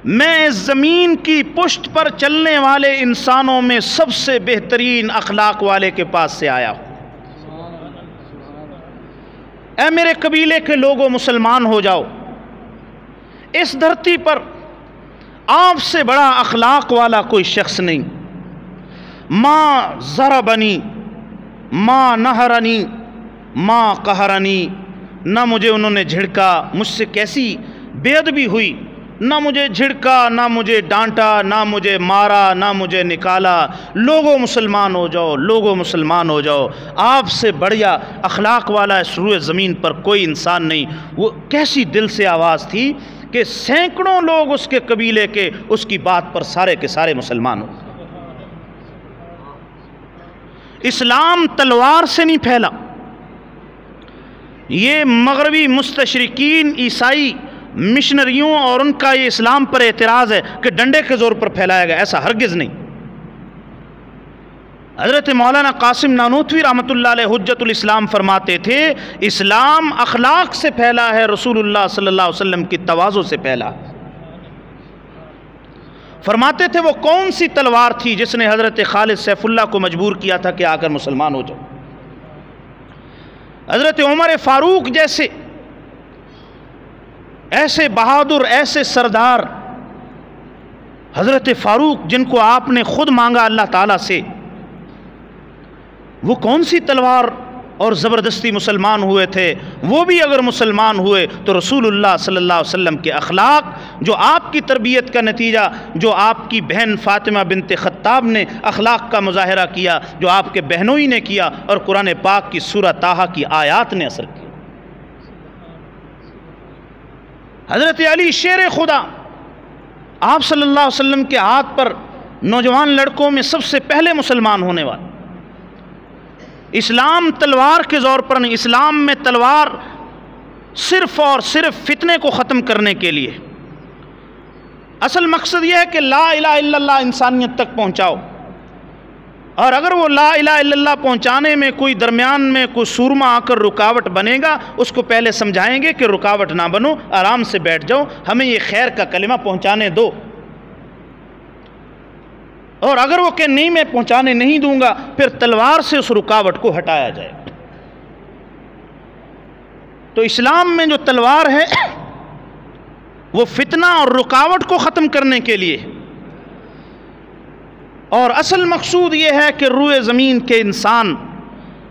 میں زمین کی پشت پر چلنے والے انسانوں میں سب سے بہترین اخلاق والے کے پاس سے آیا ہوں۔ اے میرے قبیلے کے لوگوں مسلمان ہو جاؤ۔ اس دھرتی پر آپ سے بڑا اخلاق والا کوئی شخص نہیں۔ ماں ذرا بنی، ماں نہرنی ماں قہرنی۔ نہ مجھے انہوں نے جھڑکا، مجھ سے کیسی بے ادبی ہوئی۔ نہ مجھے جھڑکا، نہ مجھے ڈانٹا، نہ مجھے مارا، نہ مجھے نکالا۔ لوگوں مسلمان ہو جاؤ، لوگوں مسلمان ہو جاؤ۔ آپ سے بڑھیا اخلاق والا اس روئے زمین پر کوئی انسان نہیں۔ وہ کیسی دل سے آواز تھی کہ سینکڑوں لوگ اس کے قبیلے کے، اس کی بات پر سارے کے سارے مسلمان ہو۔ اسلام تلوار سے نہیں پھیلا۔ یہ مغربی مستشرقین عیسائی مشنریوں اور ان کا یہ اسلام پر اعتراض ہے کہ ڈنڈے کے زور پر پھیلایا گیا، ایسا ہرگز نہیں۔ حضرت مولانا قاسم نانوتوی رحمۃ اللہ علیہ حجت الاسلام فرماتے تھے، اسلام اخلاق سے پھیلا ہے، رسول اللہ صلی اللہ علیہ وسلم کی توازوں سے پھیلا۔ فرماتے تھے، وہ کون سی تلوار تھی جس نے حضرت خالد سیف اللہ کو مجبور کیا تھا کہ آ کر مسلمان ہو جاؤ حضرت عمر فاروق جیسے ایسے بہادر، ایسے سردار۔ حضرت فاروق، جن کو آپ نے خود مانگا اللہ تعالیٰ سے، وہ کون سی تلوار اور زبردستی مسلمان ہوئے تھے؟ وہ بھی اگر مسلمان ہوئے تو رسول اللہ صلی اللہ علیہ وسلم کے اخلاق، جو آپ کی تربیت کا نتیجہ، جو آپ کی بہن فاطمہ بنت خطاب نے اخلاق کا مظاہرہ کیا، جو آپ کے بہنوئی نے کیا، اور قرآن پاک کی سورہ تاہا کی آیات نے اثر کیا۔ حضرت علی شیر خدا۔ آپ صلی اللہ علیہ وسلم کے ہاتھ پر نوجوان لڑکوں میں سب سے پہلے مسلمان ہونے والے۔ اسلام تلوار کے زور پر نہیں، اسلام میں تلوار صرف اور صرف فتنے کو ختم کرنے کے لیے۔ اصل مقصد یہ ہے کہ لا الہ الا اللہ انسانیت تک پہنچاؤ۔ اور اگر وہ لا الہ الا اللہ پہنچانے میں کوئی درمیان میں کوئی سورما آ کر رکاوٹ بنے گا، اس کو پہلے سمجھائیں گے کہ رکاوٹ نہ بنو، آرام سے بیٹھ جاؤ، ہمیں یہ خیر کا کلمہ پہنچانے دو۔ اور اگر وہ کہ نہیں، میں پہنچانے نہیں دوں گا، پھر تلوار سے اس رکاوٹ کو ہٹایا جائے۔ تو اسلام میں جو تلوار ہے، وہ فتنہ اور رکاوٹ کو ختم کرنے کے لیے اور اصل مقصود یہ ہے کہ روئے زمین کے انسان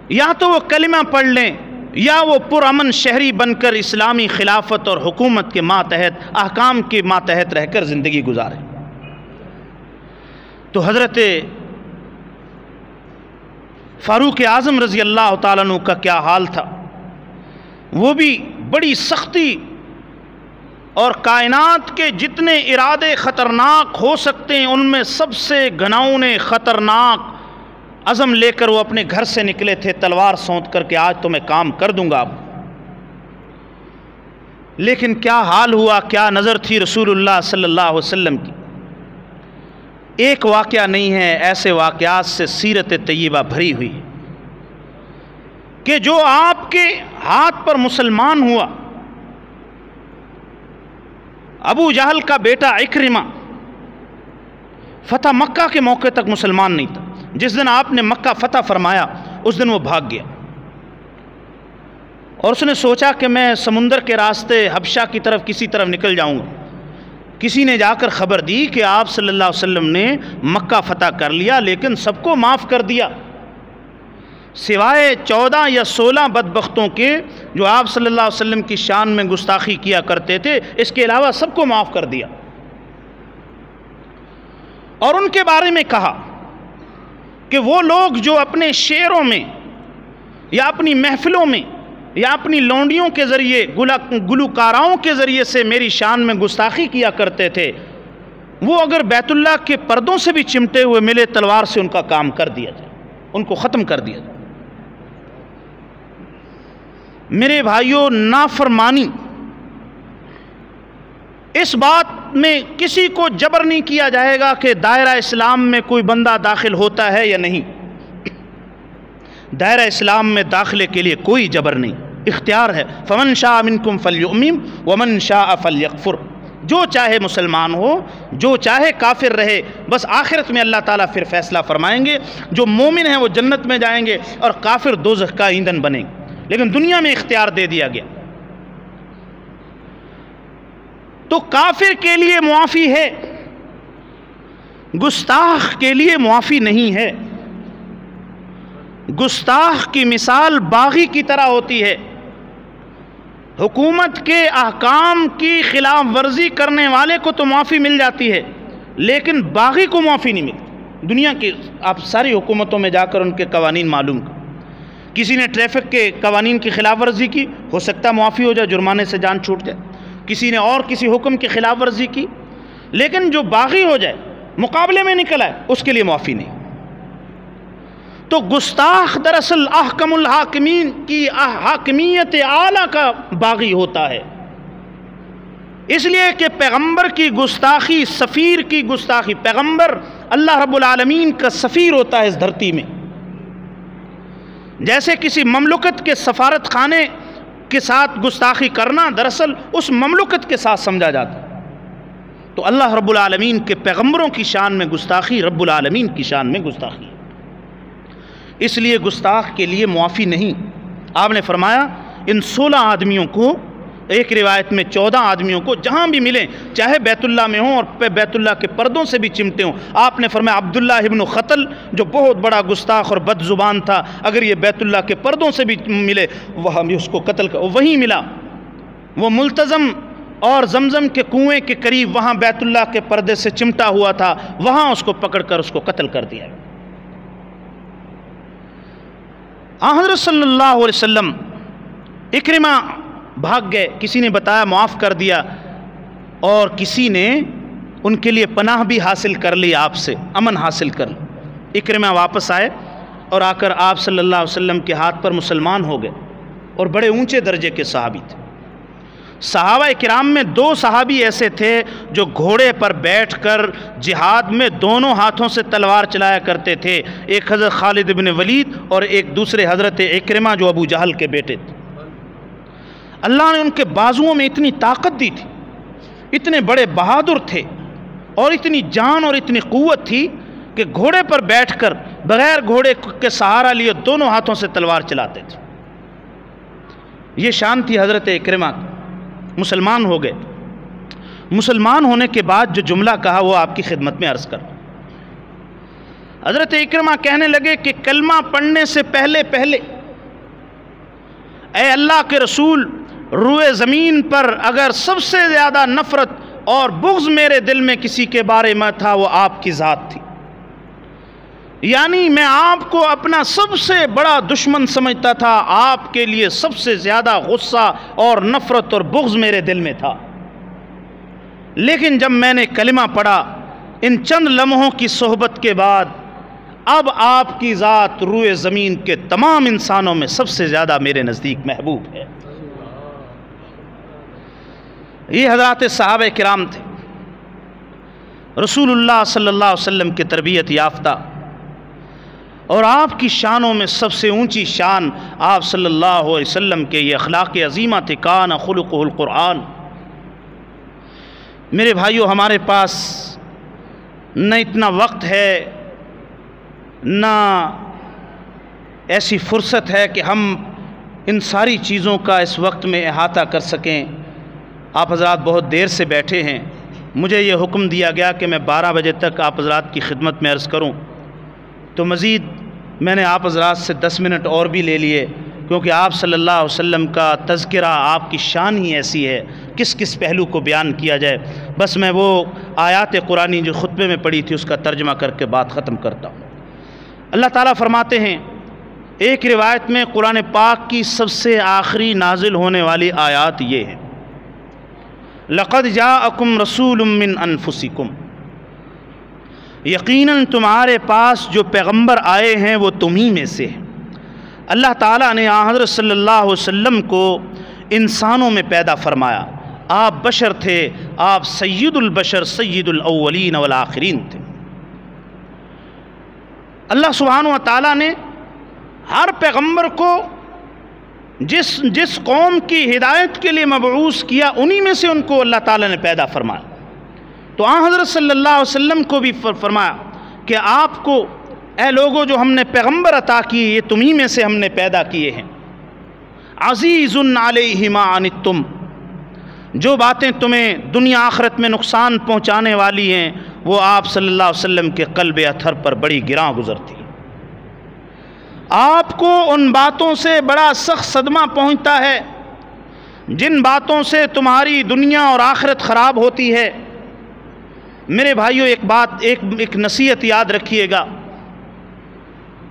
یا تو وہ کلمہ پڑھ لیں یا وہ پرامن شہری بن کر اسلامی خلافت اور حکومت کے ماتحت، احکام کے ماتحت رہ کر زندگی گزاریں تو حضرت فاروق اعظم رضی اللہ تعالیٰ عنہ کا کیا حال تھا؟ وہ بھی بڑی سختی اور کائنات کے جتنے ارادے خطرناک ہو سکتے ہیں، ان میں سب سے گناؤں خطرناک عزم لے کر وہ اپنے گھر سے نکلے تھے۔ تلوار سونت کر کے آج تو میں کام کر دوں گا لیکن کیا حال ہوا، کیا نظر تھی رسول اللہ صلی اللہ علیہ وسلم کی؟ ایک واقعہ نہیں ہے، ایسے واقعات سے سیرت طیبہ بھری ہوئی کہ جو آپ کے ہاتھ پر مسلمان ہوا۔ ابو جہل کا بیٹا اکرمہ۔ فتح مکہ کے موقع تک مسلمان نہیں تھا۔ جس دن آپ نے مکہ فتح فرمایا، اس دن وہ بھاگ گیا۔ اور اس نے سوچا کہ میں سمندر کے راستے حبشہ کی طرف کسی طرف نکل جاؤں گا۔ کسی نے جا کر خبر دی کہ آپ صلی اللہ علیہ وسلم نے مکہ فتح کر لیا، لیکن سب کو معاف کر دیا۔ سوائے چودہ یا سولہ بدبختوں کے جو آپ صلی اللہ علیہ وسلم کی شان میں گستاخی کیا کرتے تھے، اس کے علاوہ سب کو معاف کر دیا۔ اور ان کے بارے میں کہا کہ وہ لوگ جو اپنے شعروں میں یا اپنی محفلوں میں یا اپنی لونڈیوں کے ذریعے گلوکاراؤں کے ذریعے سے میری شان میں گستاخی کیا کرتے تھے، وہ اگر بیت اللہ کے پردوں سے بھی چمٹے ہوئے ملے، تلوار سے ان کا کام کر دیا جائے، ان کو ختم کر دیا جائے۔ میرے بھائیوں نافرمانی۔ اس بات میں کسی کو جبر نہیں کیا جائے گا کہ دائرہ اسلام میں کوئی بندہ داخل ہوتا ہے یا نہیں۔ دائرہ اسلام میں داخلے کے لیے کوئی جبر نہیں۔ اختیار ہے۔ فمن شاہ منکم فلیؤمن ومن شاہ فلیغفر جو چاہے مسلمان ہو، جو چاہے کافر رہے، بس آخرت میں اللہ تعالیٰ پھر فیصلہ فرمائیں گے۔ جو مومن ہیں وہ جنت میں جائیں گے اور کافر دوزخ کا ایندھن بنیں گے۔ لیکن دنیا میں اختیار دے دیا گیا۔ تو کافر کے لیے معافی ہے، گستاخ کے لیے معافی نہیں ہے۔ گستاخ کی مثال باغی کی طرح ہوتی ہے۔ حکومت کے احکام کی خلاف ورزی کرنے والے کو تو معافی مل جاتی ہے، لیکن باغی کو معافی نہیں ملتی۔ دنیا کی آپ ساری حکومتوں میں جا کر ان کے قوانین معلوم کر کسی نے ٹریفک کے قوانین کی خلاف ورزی کی، ہو سکتا ہے معافی ہو جائے، جرمانے سے جان چھوٹ جائے۔ کسی نے اور کسی حکم کی خلاف ورزی کی، لیکن جو باغی ہو جائے، مقابلے میں نکل آئے، اس کے لیے معافی نہیں۔ تو گستاخ دراصل احکم الحاکمین کی حاکمیت اعلیٰ کا باغی ہوتا ہے۔ اس لیے کہ پیغمبر کی گستاخی، سفیر کی گستاخی، پیغمبر اللہ رب العالمین کا سفیر ہوتا ہے اس دھرتی میں۔ جیسے کسی مملکت کے سفارت خانے کے ساتھ گستاخی کرنا دراصل اس مملکت کے ساتھ سمجھا جاتا تو اللہ رب العالمین کے پیغمبروں کی شان میں گستاخی، رب العالمین کی شان میں گستاخی۔ اس لیے گستاخ کے لیے معافی نہیں۔ آپ نے فرمایا، ان سولہ آدمیوں کو ایک روایت میں چودہ آدمیوں کو جہاں بھی ملیں، چاہے بیت اللہ میں ہوں اور بیت اللہ کے پردوں سے بھی چمٹے ہوں۔ آپ نے فرمایا، عبداللہ ابن خطل جو بہت بڑا گستاخ اور بد زبان تھا، اگر یہ بیت اللہ کے پردوں سے بھی ملے، وہاں بھی اس کو قتل کر وہیں ملا۔ وہ ملتظم اور زمزم کے کنویں کے قریب وہاں بیت اللہ کے پردے سے چمٹا ہوا تھا، وہاں اس کو پکڑ کر اس کو قتل کر دیا۔ حضرت صلی اللہ علیہ وسلم، اکرمہ بھاگ گئے، کسی نے بتایا معاف کر دیا اور کسی نے ان کے لیے پناہ بھی حاصل کر لی آپ سے، امن حاصل کر لی۔ اکرمہ واپس آئے اور آ کر آپ صلی اللہ علیہ وسلم کے ہاتھ پر مسلمان ہو گئے اور بڑے اونچے درجے کے صحابی تھے۔ صحابہ کرام میں دو صحابی ایسے تھے جو گھوڑے پر بیٹھ کر جہاد میں دونوں ہاتھوں سے تلوار چلایا کرتے تھے۔ ایک حضرت خالد بن ولید اور ایک دوسرے حضرت اکرمہ جو ابو جہل کے بیٹے تھے۔ اللہ نے ان کے بازوؤں میں اتنی طاقت دی تھی، اتنے بڑے بہادر تھے اور اتنی جان اور اتنی قوت تھی کہ گھوڑے پر بیٹھ کر بغیر گھوڑے کے سہارا لیے دونوں ہاتھوں سے تلوار چلاتے تھے۔ یہ شان تھی حضرت اکرمہ۔ مسلمان ہو گئے۔ مسلمان ہونے کے بعد جو جملہ کہا وہ آپ کی خدمت میں عرض کر حضرت اکرمہ کہنے لگے کہ کلمہ پڑھنے سے پہلے پہلے اے اللہ کے رسول، روئے زمین پر اگر سب سے زیادہ نفرت اور بغض میرے دل میں کسی کے بارے میں تھا، وہ آپ کی ذات تھی۔ یعنی میں آپ کو اپنا سب سے بڑا دشمن سمجھتا تھا، آپ کے لیے سب سے زیادہ غصہ اور نفرت اور بغض میرے دل میں تھا۔ لیکن جب میں نے کلمہ پڑھا، ان چند لمحوں کی صحبت کے بعد اب آپ کی ذات روئے زمین کے تمام انسانوں میں سب سے زیادہ میرے نزدیک محبوب ہے۔ یہ حضرات صحابہ کرام تھے۔ رسول اللہ صلی اللہ علیہ وسلم کی تربیت یافتہ۔ اور آپ کی شانوں میں سب سے اونچی شان آپ صلی اللہ علیہ وسلم کے یہ اخلاق عظیمہ تھے۔ کان خلق القرآن۔ میرے بھائیوں ہمارے پاس نہ اتنا وقت ہے نہ ایسی فرصت ہے کہ ہم ان ساری چیزوں کا اس وقت میں احاطہ کر سکیں۔ آپ حضرات بہت دیر سے بیٹھے ہیں۔ مجھے یہ حکم دیا گیا کہ میں بارہ بجے تک آپ حضرات کی خدمت میں عرض کروں۔ تو مزید میں نے آپ حضرات سے دس منٹ اور بھی لے لیے، کیونکہ آپ صلی اللہ علیہ وسلم کا تذکرہ آپ کی شان ہی ایسی ہے۔ کس کس پہلو کو بیان کیا جائے؟ بس میں وہ آیات قرآن جو خطبے میں پڑھی تھی، اس کا ترجمہ کر کے بات ختم کرتا ہوں۔ اللہ تعالیٰ فرماتے ہیں، ایک روایت میں قرآن پاک کی سب سے آخری نازل ہونے والی آیات یہ ہے لقد جاءکم رسول من انفسکم۔ یقیناً تمہارے پاس جو پیغمبر آئے ہیں وہ تمہیں میں سے ہیں۔ اللہ تعالیٰ نے حضرت صلی اللہ علیہ وسلم کو انسانوں میں پیدا فرمایا۔ آپ بشر تھے، آپ سید البشر، سید الاولین والآخرین تھے۔ اللہ سبحانہ و تعالیٰ نے ہر پیغمبر کو جس جس قوم کی ہدایت کے لیے مبعوث کیا، انہی میں سے ان کو اللہ تعالیٰ نے پیدا فرمایا۔ تو آن حضرت صلی اللہ علیہ وسلم کو بھی فرمایا کہ آپ کو، اے لوگوں جو ہم نے پیغمبر عطا کیے یہ تمہیں میں سے ہم نے پیدا کیے ہیں۔ عزیز علیہ ما عنتم، جو باتیں تمہیں دنیا آخرت میں نقصان پہنچانے والی ہیں وہ آپ صلی اللہ علیہ وسلم کے قلب اتھر پر بڑی گراں گزرتی آپ کو ان باتوں سے بڑا سخت صدمہ پہنچتا ہے، جن باتوں سے تمہاری دنیا اور آخرت خراب ہوتی ہے۔ میرے بھائیوں ایک بات، ایک ایک نصیحت یاد رکھیے گا۔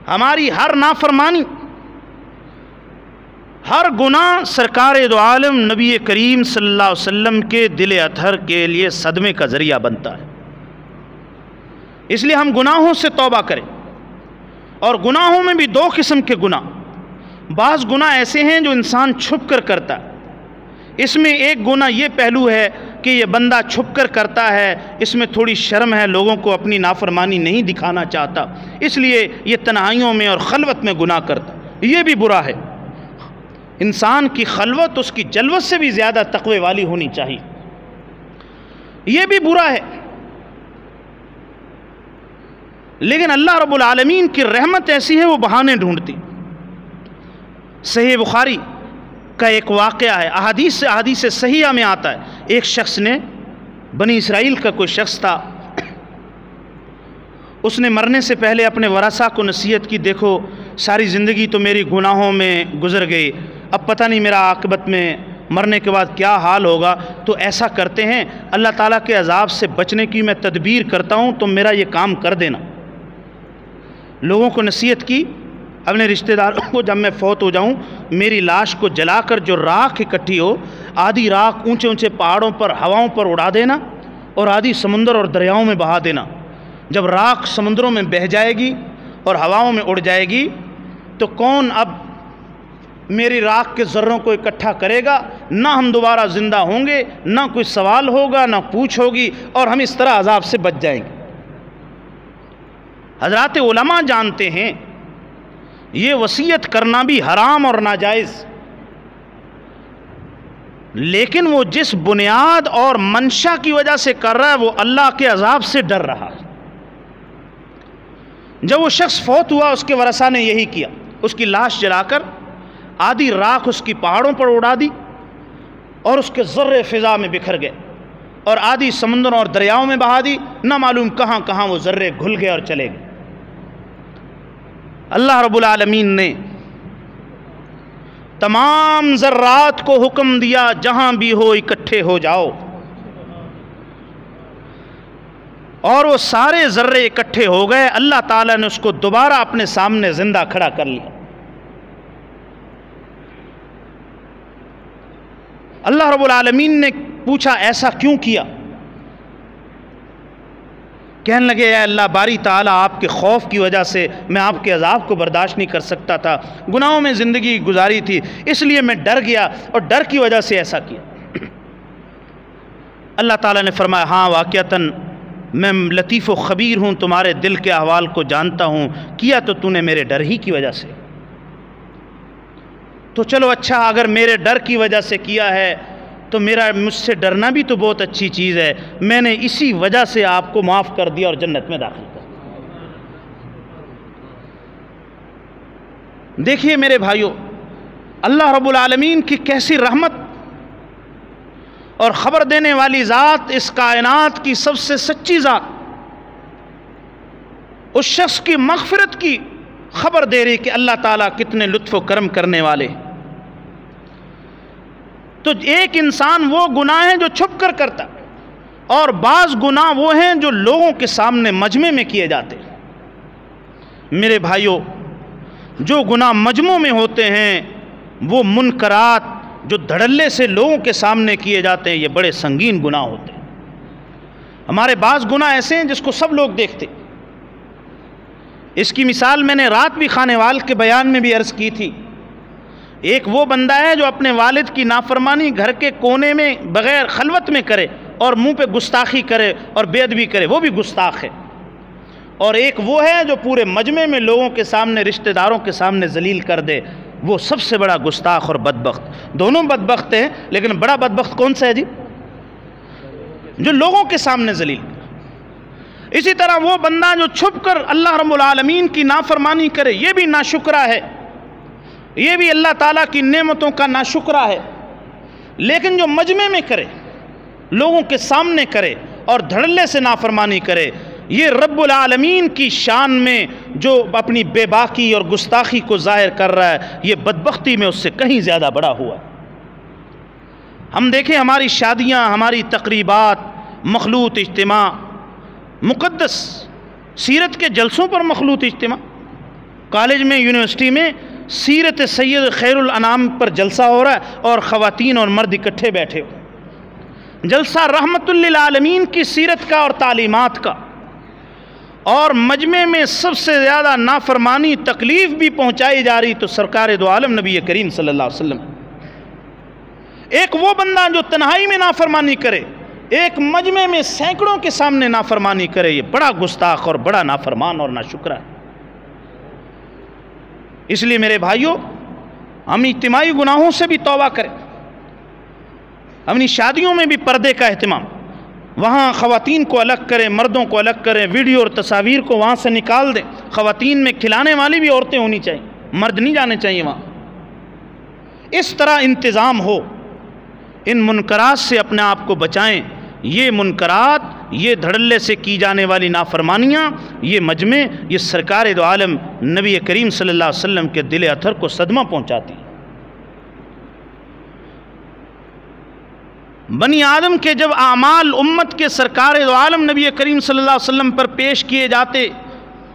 ہماری ہر نافرمانی، ہر گناہ سرکار دو عالم نبی کریم صلی اللہ علیہ وسلم کے دل اتھر کے لیے صدمے کا ذریعہ بنتا ہے۔ اس لیے ہم گناہوں سے توبہ کریں۔ اور گناہوں میں بھی دو قسم کے گناہ۔ بعض گناہ ایسے ہیں جو انسان چھپ کر کرتا ہے۔ اس میں ایک گناہ یہ پہلو ہے کہ یہ بندہ چھپ کر کرتا ہے، اس میں تھوڑی شرم ہے، لوگوں کو اپنی نافرمانی نہیں دکھانا چاہتا۔ اس لیے یہ تنہائیوں میں اور خلوت میں گناہ کرتا۔ یہ بھی برا ہے۔ انسان کی خلوت، اس کی جلوت سے بھی زیادہ تقوی والی ہونی چاہیے۔ یہ بھی برا ہے۔ لیکن اللہ رب العالمین کی رحمت ایسی ہے، وہ بہانے ڈھونڈتی۔ صحیح بخاری کا ایک واقعہ ہے، احادیث سے احادیث صحیحہ میں آتا ہے۔ ایک شخص نے بنی اسرائیل کا کوئی شخص تھا، اس نے مرنے سے پہلے اپنے ورثہ کو نصیحت کی، دیکھو ساری زندگی تو میری گناہوں میں گزر گئی، اب پتہ نہیں میرا عاقبت میں مرنے کے بعد کیا حال ہوگا۔ تو ایسا کرتے ہیں، اللہ تعالیٰ کے عذاب سے بچنے کی میں تدبیر کرتا ہوں، تو میرا یہ کام کر دینا۔ لوگوں کو نصیحت کی، اپنے رشتہ داروں کو جب میں فوت ہو جاؤں، میری لاش کو جلا کر جو راکھ اکٹھی ہو، آدھی راکھ اونچے اونچے پہاڑوں پر، ہواؤں پر اڑا دینا اور آدھی سمندر اور دریاؤں میں بہا دینا۔ جب راکھ سمندروں میں بہہ جائے گی اور ہواؤں میں اڑ جائے گی، تو کون اب میری راکھ کے ذروں کو اکٹھا کرے گا؟ نہ ہم دوبارہ زندہ ہوں گے، نہ کوئی سوال ہوگا، نہ پوچھ ہوگی اور ہم اس طرح عذاب سے بچ جائیں گے۔ حضرات علماء جانتے ہیں، یہ وصیت کرنا بھی حرام اور ناجائز۔ لیکن وہ جس بنیاد اور منشا کی وجہ سے کر رہا ہے، وہ اللہ کے عذاب سے ڈر رہا ہے۔ جب وہ شخص فوت ہوا، اس کے ورثہ نے یہی کیا۔ اس کی لاش جلا کر آدھی راکھ اس کی پہاڑوں پر اڑا دی اور اس کے ذرے فضا میں بکھر گئے اور آدھی سمندروں اور دریاؤں میں بہا دی۔ نہ معلوم کہاں کہاں وہ ذرے گھل گئے اور چلے گئے۔ اللہ رب العالمین نے تمام ذرات کو حکم دیا، جہاں بھی ہو اکٹھے ہو جاؤ۔ اور وہ سارے ذرے اکٹھے ہو گئے، اللہ تعالیٰ نے اس کو دوبارہ اپنے سامنے زندہ کھڑا کر لیا۔ اللہ رب العالمین نے پوچھا، ایسا کیوں کیا؟ کہنے لگے، اے اللہ، باری تعالیٰ، آپ کے خوف کی وجہ سے میں آپ کے عذاب کو برداشت نہیں کر سکتا تھا۔ گناہوں میں زندگی گزاری تھی، اس لیے میں ڈر گیا اور ڈر کی وجہ سے ایسا کیا۔ اللہ تعالیٰ نے فرمایا ہاں واقعتاً میں لطیف و خبیر ہوں، تمہارے دل کے احوال کو جانتا ہوں۔ کیا تو تو نے میرے ڈر ہی کی وجہ سے؟ تو چلو اچھا اگر میرے ڈر کی وجہ سے کیا ہے تو میرا مجھ سے ڈرنا بھی تو بہت اچھی چیز ہے۔ میں نے اسی وجہ سے آپ کو معاف کر دیا اور جنت میں داخل کر دیکھیے میرے بھائیوں اللہ رب العالمین کی کیسی رحمت اور خبر دینے والی ذات اس کائنات کی سب سے سچی ذات، اس شخص کی مغفرت کی خبر دے رہی کہ اللہ تعالیٰ کتنے لطف و کرم کرنے والے۔ تو ایک انسان وہ گناہ ہیں جو چھپ کر کرتا اور بعض گناہ وہ ہیں جو لوگوں کے سامنے مجمع میں کیے جاتے میرے بھائیوں جو گناہ مجموع میں ہوتے ہیں، وہ منکرات جو دھڑلے سے لوگوں کے سامنے کیے جاتے ہیں، یہ بڑے سنگین گناہ ہوتے ہیں۔ ہمارے بعض گناہ ایسے ہیں جس کو سب لوگ دیکھتے اس کی مثال میں نے رات بھی خانے وال کے بیان میں بھی عرض کی تھی۔ ایک وہ بندہ ہے جو اپنے والد کی نافرمانی گھر کے کونے میں بغیر خلوت میں کرے اور منہ پہ گستاخی کرے اور بے ادبی کرے، وہ بھی گستاخ ہے۔ اور ایک وہ ہے جو پورے مجمع میں لوگوں کے سامنے، رشتہ داروں کے سامنے ذلیل کر دے، وہ سب سے بڑا گستاخ اور بدبخت۔ دونوں بدبخت ہیں، لیکن بڑا بدبخت کون سا ہے جی؟ جو لوگوں کے سامنے ذلیل۔ اسی طرح وہ بندہ جو چھپ کر اللہ رب العالمین کی نافرمانی کرے، یہ بھی ناشکرہ ہے۔ یہ بھی اللہ تعالیٰ کی نعمتوں کا ناشکرہ ہے۔ لیکن جو مجمع میں کرے، لوگوں کے سامنے کرے اور دھڑلے سے نافرمانی کرے، یہ رب العالمین کی شان میں جو اپنی بے باکی اور گستاخی کو ظاہر کر رہا ہے، یہ بدبختی میں اس سے کہیں زیادہ بڑا ہوا۔ ہم دیکھیں ہماری شادیاں، ہماری تقریبات، مخلوط اجتماع، مقدس سیرت کے جلسوں پر مخلوط اجتماع۔ کالج میں، یونیورسٹی میں سیرت سید خیر الانام پر جلسہ ہو رہا ہے اور خواتین اور مرد اکٹھے بیٹھے ہو جلسہ رحمت للعالمین کی سیرت کا اور تعلیمات کا۔ اور مجمع میں سب سے زیادہ نافرمانی تکلیف بھی پہنچائی جا رہی تو سرکار دو عالم نبی کریم صلی اللہ علیہ وسلم۔ ایک وہ بندہ جو تنہائی میں نافرمانی کرے، ایک مجمع میں سینکڑوں کے سامنے نافرمانی کرے، یہ بڑا گستاخ اور بڑا نافرمان اور ناشکرہ ہے۔ اس لیے میرے بھائیوں ہم اجتماعی گناہوں سے بھی توبہ کریں۔ اپنی شادیوں میں بھی پردے کا اہتمام۔ وہاں خواتین کو الگ کریں، مردوں کو الگ کریں، ویڈیو اور تصاویر کو وہاں سے نکال دیں۔ خواتین میں کھلانے والی بھی عورتیں ہونی چاہیے۔ مرد نہیں جانے چاہیے وہاں۔ اس طرح انتظام ہو، ان منکرات سے اپنے آپ کو بچائیں۔ یہ منکرات، یہ دھڑلے سے کی جانے والی نافرمانیاں، یہ مجمع، یہ سرکار دو عالم نبی کریم صلی اللہ علیہ وسلم کے دل اتھر کو صدمہ پہنچاتی۔ بنی آدم کے جب اعمال امت کے سرکار دو عالم نبی کریم صلی اللہ علیہ وسلم پر پیش کیے جاتے،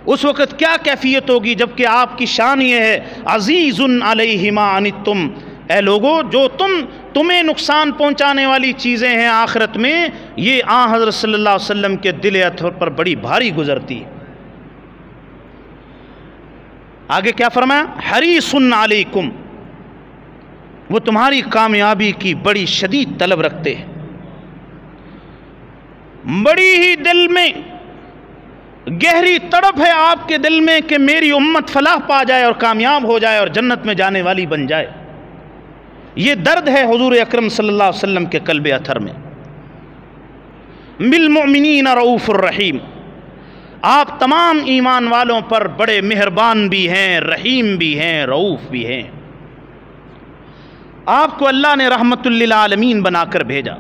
اس وقت کیا کیفیت ہوگی جبکہ آپ کی شان یہ ہے، عزیز علیہما انتم اے لوگو، جو تم تمہیں نقصان پہنچانے والی چیزیں ہیں آخرت میں، یہ آ حضرت صلی اللہ علیہ وسلم کے دل اتھر پر بڑی بھاری گزرتی ہے۔ آگے کیا فرمایا؟ حریص علیکم، وہ تمہاری کامیابی کی بڑی شدید طلب رکھتے ہیں۔ بڑی ہی دل میں گہری تڑپ ہے آپ کے دل میں کہ میری امت فلاح پا جائے اور کامیاب ہو جائے اور جنت میں جانے والی بن جائے۔ یہ درد ہے حضور اکرم صلی اللہ علیہ وسلم کے قلب اتھر میں۔ بالمؤمنین رعوف الرحیم، آپ تمام ایمان والوں پر بڑے مہربان بھی ہیں، رحیم بھی ہیں رعوف بھی ہیں۔ آپ کو اللہ نے رحمت للعالمین بنا کر بھیجا۔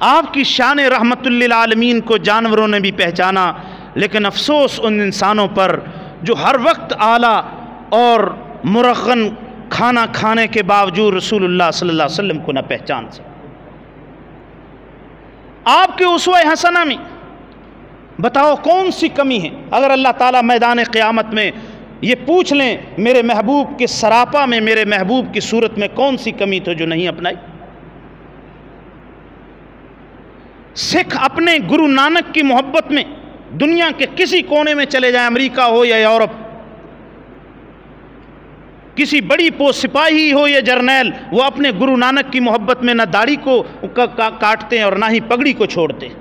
آپ کی شان رحمت للعالمین کو جانوروں نے بھی پہچانا، لیکن افسوس ان انسانوں پر جو ہر وقت اعلیٰ اور مرغن کھانا کھانے کے باوجود رسول اللہ صلی اللہ علیہ وسلم کو نہ پہچان سے آپ کے اسوہ حسنہ میں بتاؤ کون سی کمی ہے؟ اگر اللہ تعالیٰ میدان قیامت میں یہ پوچھ لیں میرے محبوب کے سراپا میں، میرے محبوب کی صورت میں کون سی کمی تو جو نہیں اپنائی؟ سکھ اپنے گرو نانک کی محبت میں دنیا کے کسی کونے میں چلے جائیں، امریکہ ہو یا یورپ کسی بڑی پو سپاہی ہو یا جرنیل، وہ اپنے گرو نانک کی محبت میں نہ داڑھی کو کاٹتے ہیں اور نہ ہی پگڑی کو چھوڑتے۔ ہیں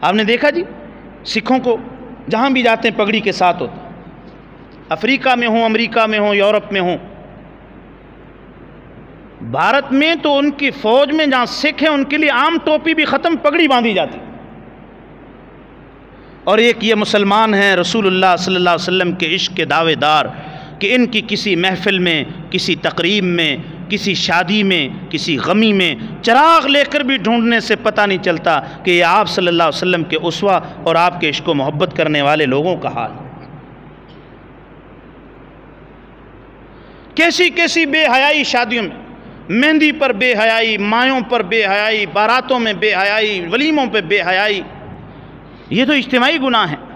آپ نے دیکھا جی؟ سکھوں کو جہاں بھی جاتے ہیں پگڑی کے ساتھ ہوتا افریقہ میں ہوں، امریکہ میں ہوں، یورپ میں ہوں۔ بھارت میں تو ان کی فوج میں جہاں سکھ ہیں، ان کے لیے عام ٹوپی بھی ختم پگڑی باندھی جاتی۔ اور ایک یہ مسلمان ہیں رسول اللہ صلی اللہ علیہ وسلم کے عشق کے دعوے دار۔ کہ ان کی کسی محفل میں، کسی تقریب میں، کسی شادی میں، کسی غمی میں چراغ لے کر بھی ڈھونڈنے سے پتہ نہیں چلتا کہ یہ آپ صلی اللہ علیہ وسلم کے اسوا اور آپ کے عشق و محبت کرنے والے لوگوں کا حال کیسی کیسی بے حیائی شادیوں میں، مہندی پر بے حیائی، مایوں پر بے حیائی، باراتوں میں بے حیائی، ولیموں پہ بے حیائی، یہ تو اجتماعی گناہ ہیں۔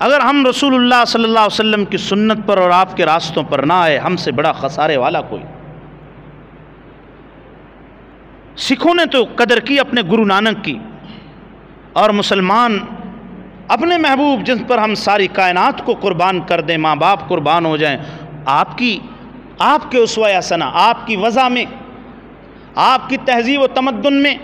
اگر ہم رسول اللہ صلی اللہ علیہ وسلم کی سنت پر اور آپ کے راستوں پر نہ آئے، ہم سے بڑا خسارے والا کوئی؟ سکھوں نے تو قدر کی اپنے گرو نانک کی، اور مسلمان اپنے محبوب جن پر ہم ساری کائنات کو قربان کر دیں، ماں باپ قربان ہو جائیں، آپ کی، آپ کے اسوہ سنا آپ کی وضع میں، آپ کی تہذیب و تمدن میں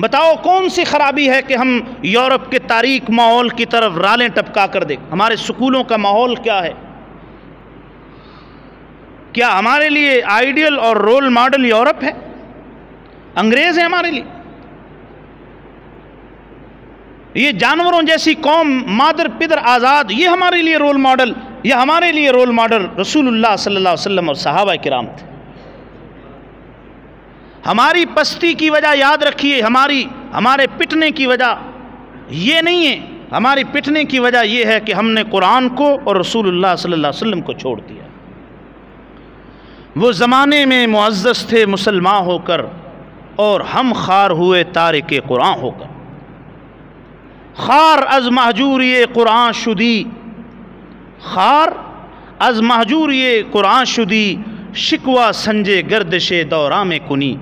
بتاؤ کون سی خرابی ہے کہ ہم یورپ کے تاریخ ماحول کی طرف رالیں ٹپکا کر دیں ہمارے سکولوں کا ماحول کیا ہے؟ کیا ہمارے لیے آئیڈیل اور رول ماڈل یورپ ہے؟ انگریز ہے ہمارے لیے۔ یہ جانوروں جیسی قوم، مادر پدر آزاد، یہ ہمارے لیے رول ماڈل، یہ ہمارے لیے رول ماڈل رسول اللہ صلی اللہ علیہ وسلم اور صحابہ کرام تھے۔ ہماری پستی کی وجہ یاد رکھیے، ہماری، ہمارے پٹنے کی وجہ یہ نہیں ہے۔ ہماری پٹنے کی وجہ یہ ہے کہ ہم نے قرآن کو اور رسول اللہ صلی اللہ علیہ وسلم کو چھوڑ دیا۔ وہ زمانے میں معزز تھے مسلمان ہو کر اور ہم خار ہوئے تارک قرآن ہو کر۔ خار از محجور یہ قرآن شدی۔ خار از محجور یہ قرآن شدی۔ شکوہ، سنجے، گردش دورہ میں کنی۔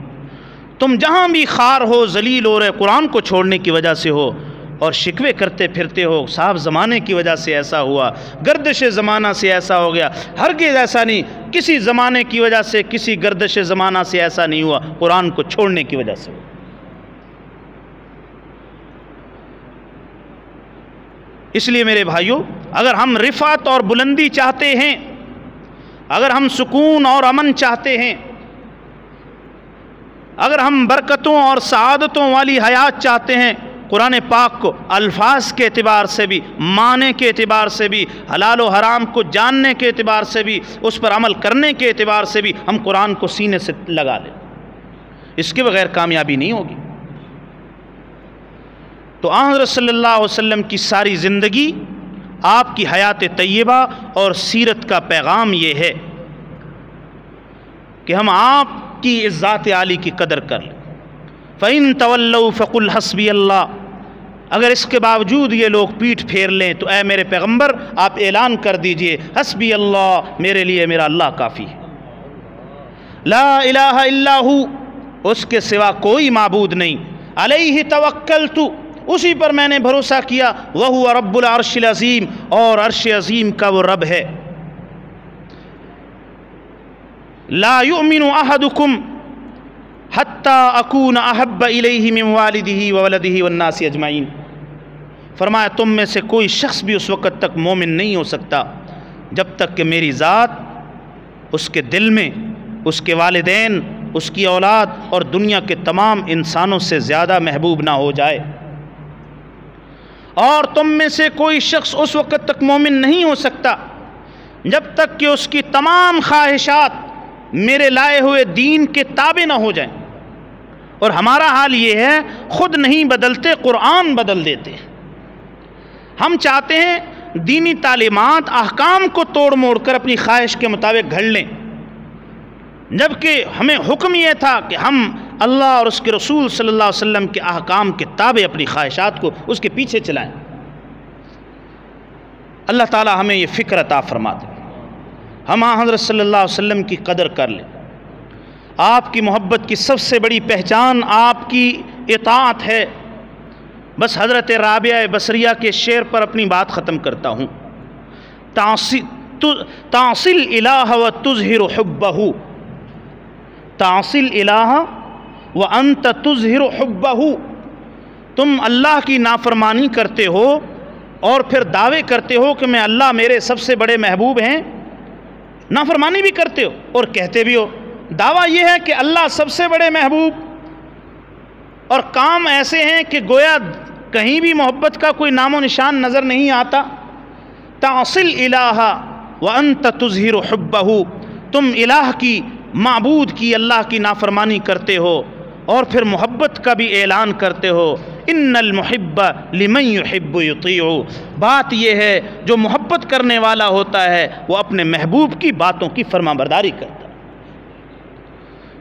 تم جہاں بھی خار ہو، ذلیل ہو رہے قرآن کو چھوڑنے کی وجہ سے ہو، اور شکوے کرتے پھرتے ہو صاحب زمانے کی وجہ سے ایسا ہوا، گردش زمانہ سے ایسا ہو گیا۔ ہرگز ایسا نہیں، کسی زمانے کی وجہ سے، کسی گردش زمانہ سے ایسا نہیں ہوا، قرآن کو چھوڑنے کی وجہ سے ہوا۔ اس لیے میرے بھائیوں اگر ہم رفعت اور بلندی چاہتے ہیں، اگر ہم سکون اور امن چاہتے ہیں اگر ہم برکتوں اور سعادتوں والی حیات چاہتے ہیں، قرآن پاک کو الفاظ کے اعتبار سے بھی، معنی کے اعتبار سے بھی، حلال و حرام کو جاننے کے اعتبار سے بھی، اس پر عمل کرنے کے اعتبار سے بھی ہم قرآن کو سینے سے لگا لیں۔ اس کے بغیر کامیابی نہیں ہوگی۔ تو حضرت صلی اللہ علیہ وسلم کی ساری زندگی، آپ کی حیات طیبہ اور سیرت کا پیغام یہ ہے کہ ہم آپ کی ذات عالی کی قدر کر لیں فعین طول فقل حسبی اللہ اگر اس کے باوجود یہ لوگ پیٹھ پھیر لیں تو اے میرے پیغمبر، آپ اعلان کر دیجیے حسبی اللہ میرے لیے میرا اللہ کافی ہے۔ لا الہ الا ہو، اس کے سوا کوئی معبود نہیں۔ علیہ توکلت، اسی پر میں نے بھروسہ کیا۔ وہ رب العرش العظیم اور عرش عظیم کا وہ رب ہے۔ لا يؤمن احدكم حتى اكون احب اليه من والده وولده والناس اجمعين فرمایا، تم میں سے کوئی شخص بھی اس وقت تک مومن نہیں ہو سکتا جب تک کہ میری ذات، اس کے دل میں، اس کے والدین، اس کی اولاد اور دنیا کے تمام انسانوں سے زیادہ محبوب نہ ہو جائے۔ اور تم میں سے کوئی شخص اس وقت تک مومن نہیں ہو سکتا جب تک کہ اس کی تمام خواہشات میرے لائے ہوئے دین کے تابع نہ ہو جائیں۔ اور ہمارا حال یہ ہے، خود نہیں بدلتے، قرآن بدل دیتے۔ ہم چاہتے ہیں دینی تعلیمات، احکام کو توڑ موڑ کر اپنی خواہش کے مطابق گھڑ لیں۔ جبکہ ہمیں حکم یہ تھا کہ ہم اللہ اور اس کے رسول صلی اللہ علیہ وسلم کے احکام کے تابع اپنی خواہشات کو اس کے پیچھے چلائیں۔ اللہ تعالی ہمیں یہ فکر عطا فرما دے ہم حضرت صلی اللہ علیہ وسلم کی قدر کر لیں۔ آپ کی محبت کی سب سے بڑی پہچان آپ کی اطاعت ہے۔ بس حضرت رابعہ بصریہ کے شعر پر اپنی بات ختم کرتا ہوں۔ تاصل الہ و تظہر حبہ۔ تاصل الہ و انت تظہر حبہ۔ تم اللہ کی نافرمانی کرتے ہو اور پھر دعوے کرتے ہو کہ میں اللہ میرے سب سے بڑے محبوب ہیں۔ نافرمانی بھی کرتے ہو اور کہتے بھی ہو۔ دعویٰ یہ ہے کہ اللہ سب سے بڑے محبوب اور کام ایسے ہیں کہ گویا کہیں بھی محبت کا کوئی نام و نشان نظر نہیں آتا۔ تاصل الہ و انت تظہر حبہ تم الہ کی، معبود کی، اللہ کی نافرمانی کرتے ہو اور پھر محبت کا بھی اعلان کرتے ہو۔ ان المحب لمن يحب يطيع بات یہ ہے جو محبت کرنے والا ہوتا ہے، وہ اپنے محبوب کی باتوں کی فرما برداری کرتا ہے۔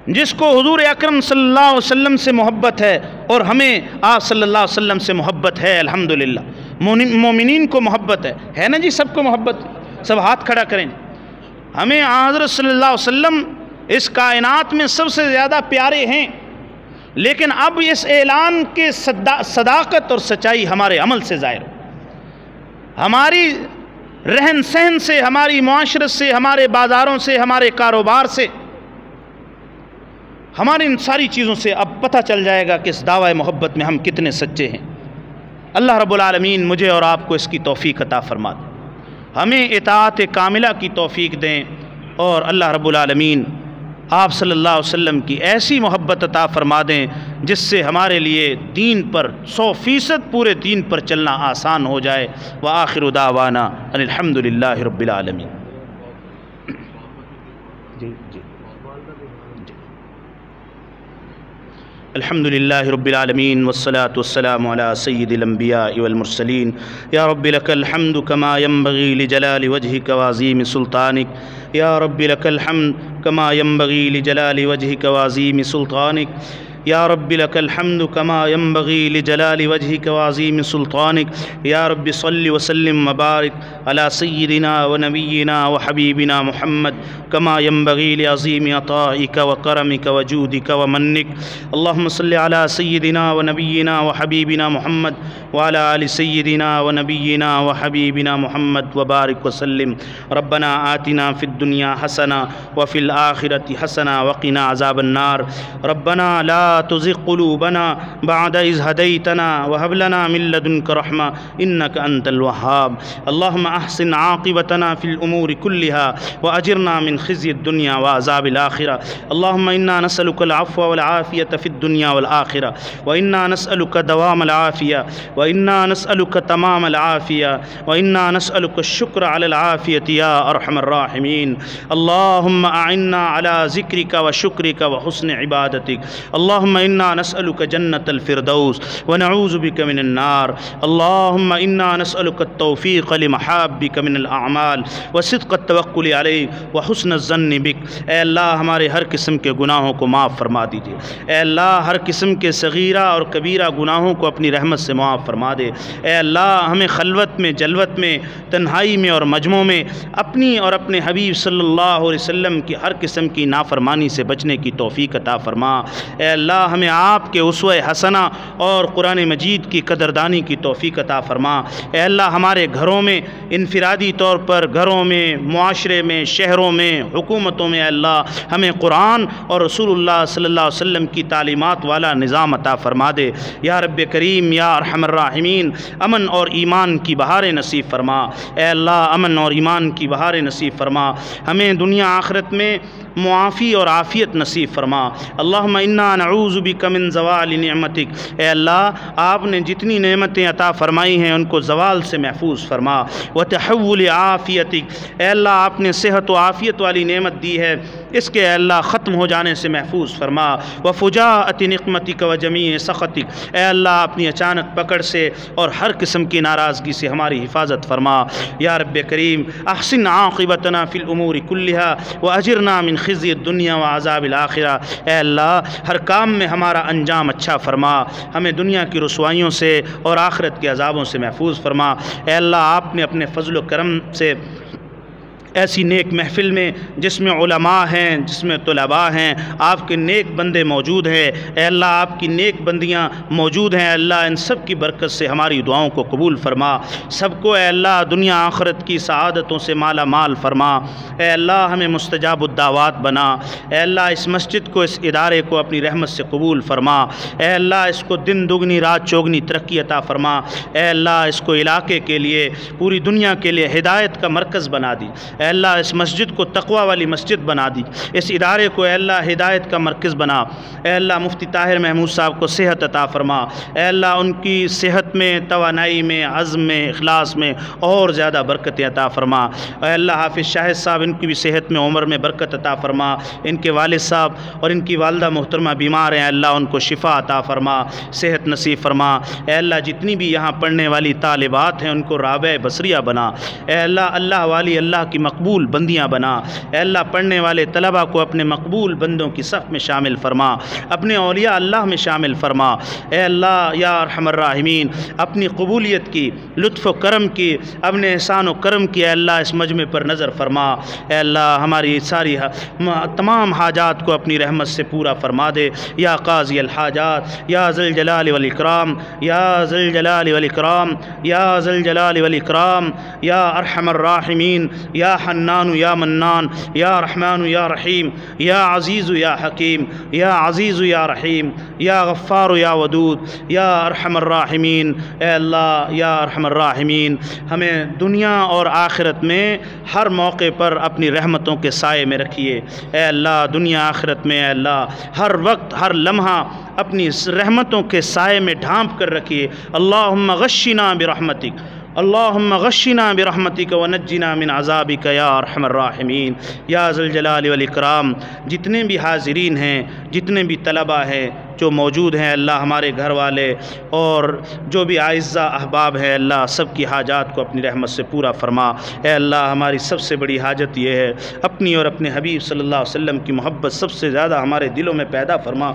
جس کو حضور اکرم صلی اللہ علیہ وسلم سے محبت ہے اور ہمیں آپ صلی اللہ علیہ وسلم سے محبت ہے، الحمدللہ۔ مومنین کو محبت ہے۔ ہے نا جی سب کو محبت؟ سب ہاتھ کھڑا کریں۔ ہمیں حضرت صلی اللہ علیہ وسلم اس کائنات میں سب سے زیادہ پیارے ہیں۔ لیکن اب اس اعلان کے صداقت اور سچائی ہمارے عمل سے ظاہر ہو۔ ہماری رہن سہن سے، ہماری معاشرت سے، ہمارے بازاروں سے، ہمارے کاروبار سے، ہماری ان ساری چیزوں سے اب پتہ چل جائے گا کہ اس دعوی محبت میں ہم کتنے سچے ہیں۔ اللہ رب العالمین مجھے اور آپ کو اس کی توفیق عطا فرما دیں ہمیں اطاعت کاملہ کی توفیق دیں اور اللہ رب العالمین آپ صلی اللہ علیہ وسلم کی ایسی محبت عطا فرما دیں جس سے ہمارے لیے دین پر سو فیصد پورے دین پر چلنا آسان ہو جائے۔ وآخر دعوانا ان الحمد للہ رب العالمین۔ جی جی۔ الحمد للہ رب العالمین والصلاة والسلام على سید الانبیاء والمرسلین۔ یا رب لک الحمد کما ينبغی لجلال وجهك وعظیم سلطانك یا رب لک الحمد کما ينبغی لجلال وجهك وعظیم سلطانك یا رب لك الحمد كما ينبغي لجلال وجهك وعظيم سلطانك. يا رب صل وسلم وبارك على سيدنا ونبينا وحبيبنا محمد كما ينبغي لعظيم عطائك وكرمك وجودك ومنك. اللهم صل على سيدنا ونبينا وحبيبنا محمد وعلى آل سيدنا ونبينا وحبيبنا محمد وبارك وسلم. ربنا آتنا في الدنيا حسنة وفي الآخرة حسنة وقنا عذاب النار. ربنا لا تزغ قلوبنا بعد إذ هديتنا وهب لنا من لدنك رحمة إنك أنت الوهاب. اللهم أحسن عاقبتنا في الأمور كلها وأجرنا من خزي الدنيا وعذاب الآخرة. اللهم إنا نسألك العفو والعافية في الدنيا والآخرة. وإنا نسألك دوام العافية. وإنا نسألك تمام العافية. وإنا نسألك الشكر على العافية يا أرحم الراحمين. اللهم أعنا على ذكرك وشكرك وحسن عبادتك. اللهم اللهم إنا نسألك جنة الفردوس ونعوذ بك من النار. اللهم إنا نسألك التوفيق لمحابك من الأعمال وصدق التوكل عليك وحسن الظن بك. اے اللہ، ہمارے ہر قسم کے گناہوں کو معاف فرما دیجیے اے اللہ، ہر قسم کے صغیرہ اور کبیرہ گناہوں کو اپنی رحمت سے معاف فرما دے۔ اے اللہ، ہمیں خلوت میں، جلوت میں، تنہائی میں اور مجموع میں اپنی اور اپنے حبیب صلی اللہ علیہ وسلم کی ہر قسم کی نافرمانی سے بچنے کی توفیق عطا فرما۔ اے اللہ اللہ ہمیں آپ کے عصوہ حسنہ اور قرآن مجید کی قدردانی کی توفیق عطا فرما۔ اے اللہ، ہمارے گھروں میں، انفرادی طور پر گھروں میں، معاشرے میں، شہروں میں، حکومتوں میں اللہ، ہمیں قرآن اور رسول اللہ صلی اللہ علیہ وسلم کی تعلیمات والا نظام عطا فرما دے۔ یا رب کریم، یا رحم الراحمین، امن اور ایمان کی بہار نصیب فرما۔ اے اللہ، امن اور ایمان کی بہار نصیب فرما۔ ہمیں دنیا آخرت میں معافی اور عافیت نصیب فرما۔ اللہم انا نعوذ بک من زوال نعمتک۔ اے اللہ، آپ نے جتنی نعمتیں عطا فرمائی ہیں، ان کو زوال سے محفوظ فرما۔ وتحول عافیتک۔ اے اللہ، آپ نے صحت و عافیت والی نعمت دی ہے۔ اس کے اے اللہ ختم ہو جانے سے محفوظ فرما۔ وفجاءت نقمتک و جمیع سخطک اے اللہ، اپنی اچانک پکڑ سے اور ہر قسم کی ناراضگی سے ہماری حفاظت فرما۔ یا رب کریم، احسن عاقبتنا فی الامور کلہا واجرنا من خزی الدنیا و عذاب الاخرہ۔ اے اللہ، ہر کام میں ہمارا انجام اچھا فرما۔ ہمیں دنیا کی رسوائیوں سے اور آخرت کے عذابوں سے محفوظ فرما۔ اے اللہ، آپ نے اپنے فضل و کرم سے ایسی نیک محفل میں جس میں علماء ہیں، جس میں طلباء ہیں، آپ کے نیک بندے موجود ہیں۔ اے اللہ، آپ کی نیک بندیاں موجود ہیں۔ اللہ، ان سب کی برکت سے ہماری دعاؤں کو قبول فرما۔ سب کو اے اللہ، دنیا آخرت کی سعادتوں سے مالا مال فرما۔ اے اللہ، ہمیں مستجاب الدعوات بنا۔ اے اللہ، اس مسجد کو، اس ادارے کو اپنی رحمت سے قبول فرما۔ اے اللہ، اس کو دن دگنی، رات چوگنی ترقی عطا فرما۔ اے اللہ، اس کو علاقے کے لیے، پوری دنیا کے لیے ہدایت کا مرکز بنا دی۔ اے اے اللہ، اس مسجد کو تقوی والی مسجد بنا دی۔ اس ادارے کو اے اللہ ہدایت کا مرکز بنا۔ اے اللہ، مفتی طاہر محمود صاحب کو صحت عطا فرما۔ اے اللہ، ان کی صحت میں، توانائی میں، عزم میں، اخلاص میں اور زیادہ برکت عطا فرما۔ اے اللہ، حافظ شاہد صاحب، ان کی بھی صحت میں، عمر میں برکت عطا فرما۔ ان کے والد صاحب اور ان کی والدہ محترمہ بیمار ہیں اللہ، ان کو شفا عطا فرما، صحت نصیب فرما۔ اے اللہ، جتنی بھی یہاں پڑھنے والی طالبات ہیں، ان کو رابع بصریہ بنا۔ اے اللہ اللہ والی اللہ کی مقبول مقبول بندیاں بنا۔ اے اللہ پڑھنے والے طلبہ کو اپنے مقبول بندوں کی صف میں شامل فرما۔ اپنے اولیاء اللہ میں شامل فرما۔ اے اللہ یا ارحم الراحمین، اپنی قبولیت کی، لطف و کرم کی، اپنے احسان و کرم کی اے اللہ اس مجمع پر نظر فرما۔ اے اللہ ہماری ساری تمام حاجات کو اپنی رحمت سے پورا فرما دے۔ یا قاضی الحاجات، یا ذل جلال والاکرام یا ذل جلال والاکرام یا ذل جلال والاکرام یا ارحم الراحمین، یا حنان یا منان، یا رحمان یا رحیم، یا عزیز یا حکیم، یا عزیز یا رحیم، یا غفار یا ودود، یا ارحم الراحمین۔ اے اللہ، یا ارحم الراحمین، ہمیں دنیا اور آخرت میں ہر موقع پر اپنی رحمتوں کے سائے میں رکھیے۔ اے اللہ، دنیا، آخرت میں، اے اللہ، ہر وقت، ہر لمحہ اپنی رحمتوں کے سائے میں ڈھانپ کر رکھیے۔ اللہم غشنا برحمتک۔ اللہم غشنا برحمتک ونجنا من عذابک یا ارحم الراحمین۔ یا ذوالجلال والاکرام جتنے بھی حاضرین ہیں، جتنے بھی طلبہ ہیں، جو موجود ہیں اللہ ہمارے گھر والے اور جو بھی آئزہ احباب ہیں اللہ، سب کی حاجات کو اپنی رحمت سے پورا فرما۔ اے اللہ، ہماری سب سے بڑی حاجت یہ ہے، اپنی اور اپنے حبیب صلی اللہ علیہ وسلم کی محبت سب سے زیادہ ہمارے دلوں میں پیدا فرما۔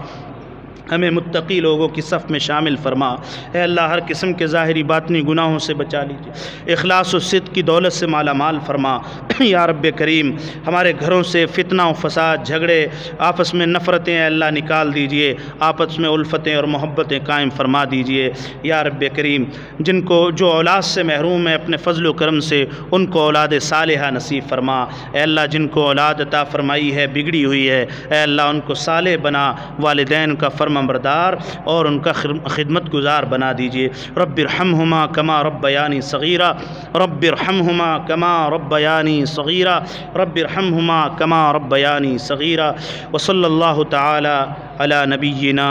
ہمیں متقی لوگوں کی صف میں شامل فرما۔ اے اللہ، ہر قسم کے ظاہری باطنی گناہوں سے بچا لیجیے اخلاص و صدق کی دولت سے مالا مال فرما۔ یا رب کریم، ہمارے گھروں سے فتنہ و فساد، جھگڑے، آپس میں نفرتیں اے اللہ نکال دیجیے آپس میں الفتیں اور محبتیں قائم فرما دیجیے یا رب کریم، جن کو جو اولاد سے محروم ہے، اپنے فضل و کرم سے ان کو اولاد صالحہ نصیب فرما۔ اے اللہ، جن کو اولاد عطا فرمائی ہے، بگڑی ہوئی ہے، اے اللہ ان کو صالح بنا۔ والدین کا فرما بردار اور ان کا خدمت گزار بنا دیجیے رب ارحمہما کما ربیانی صغیرہ رب ارحمہما کما ربیانی صغیرہ رب ارحمہما کما ربیانی صغیرہ وصلی اللہ تعالی علی نبینا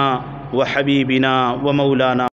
و ومولانا و مولانا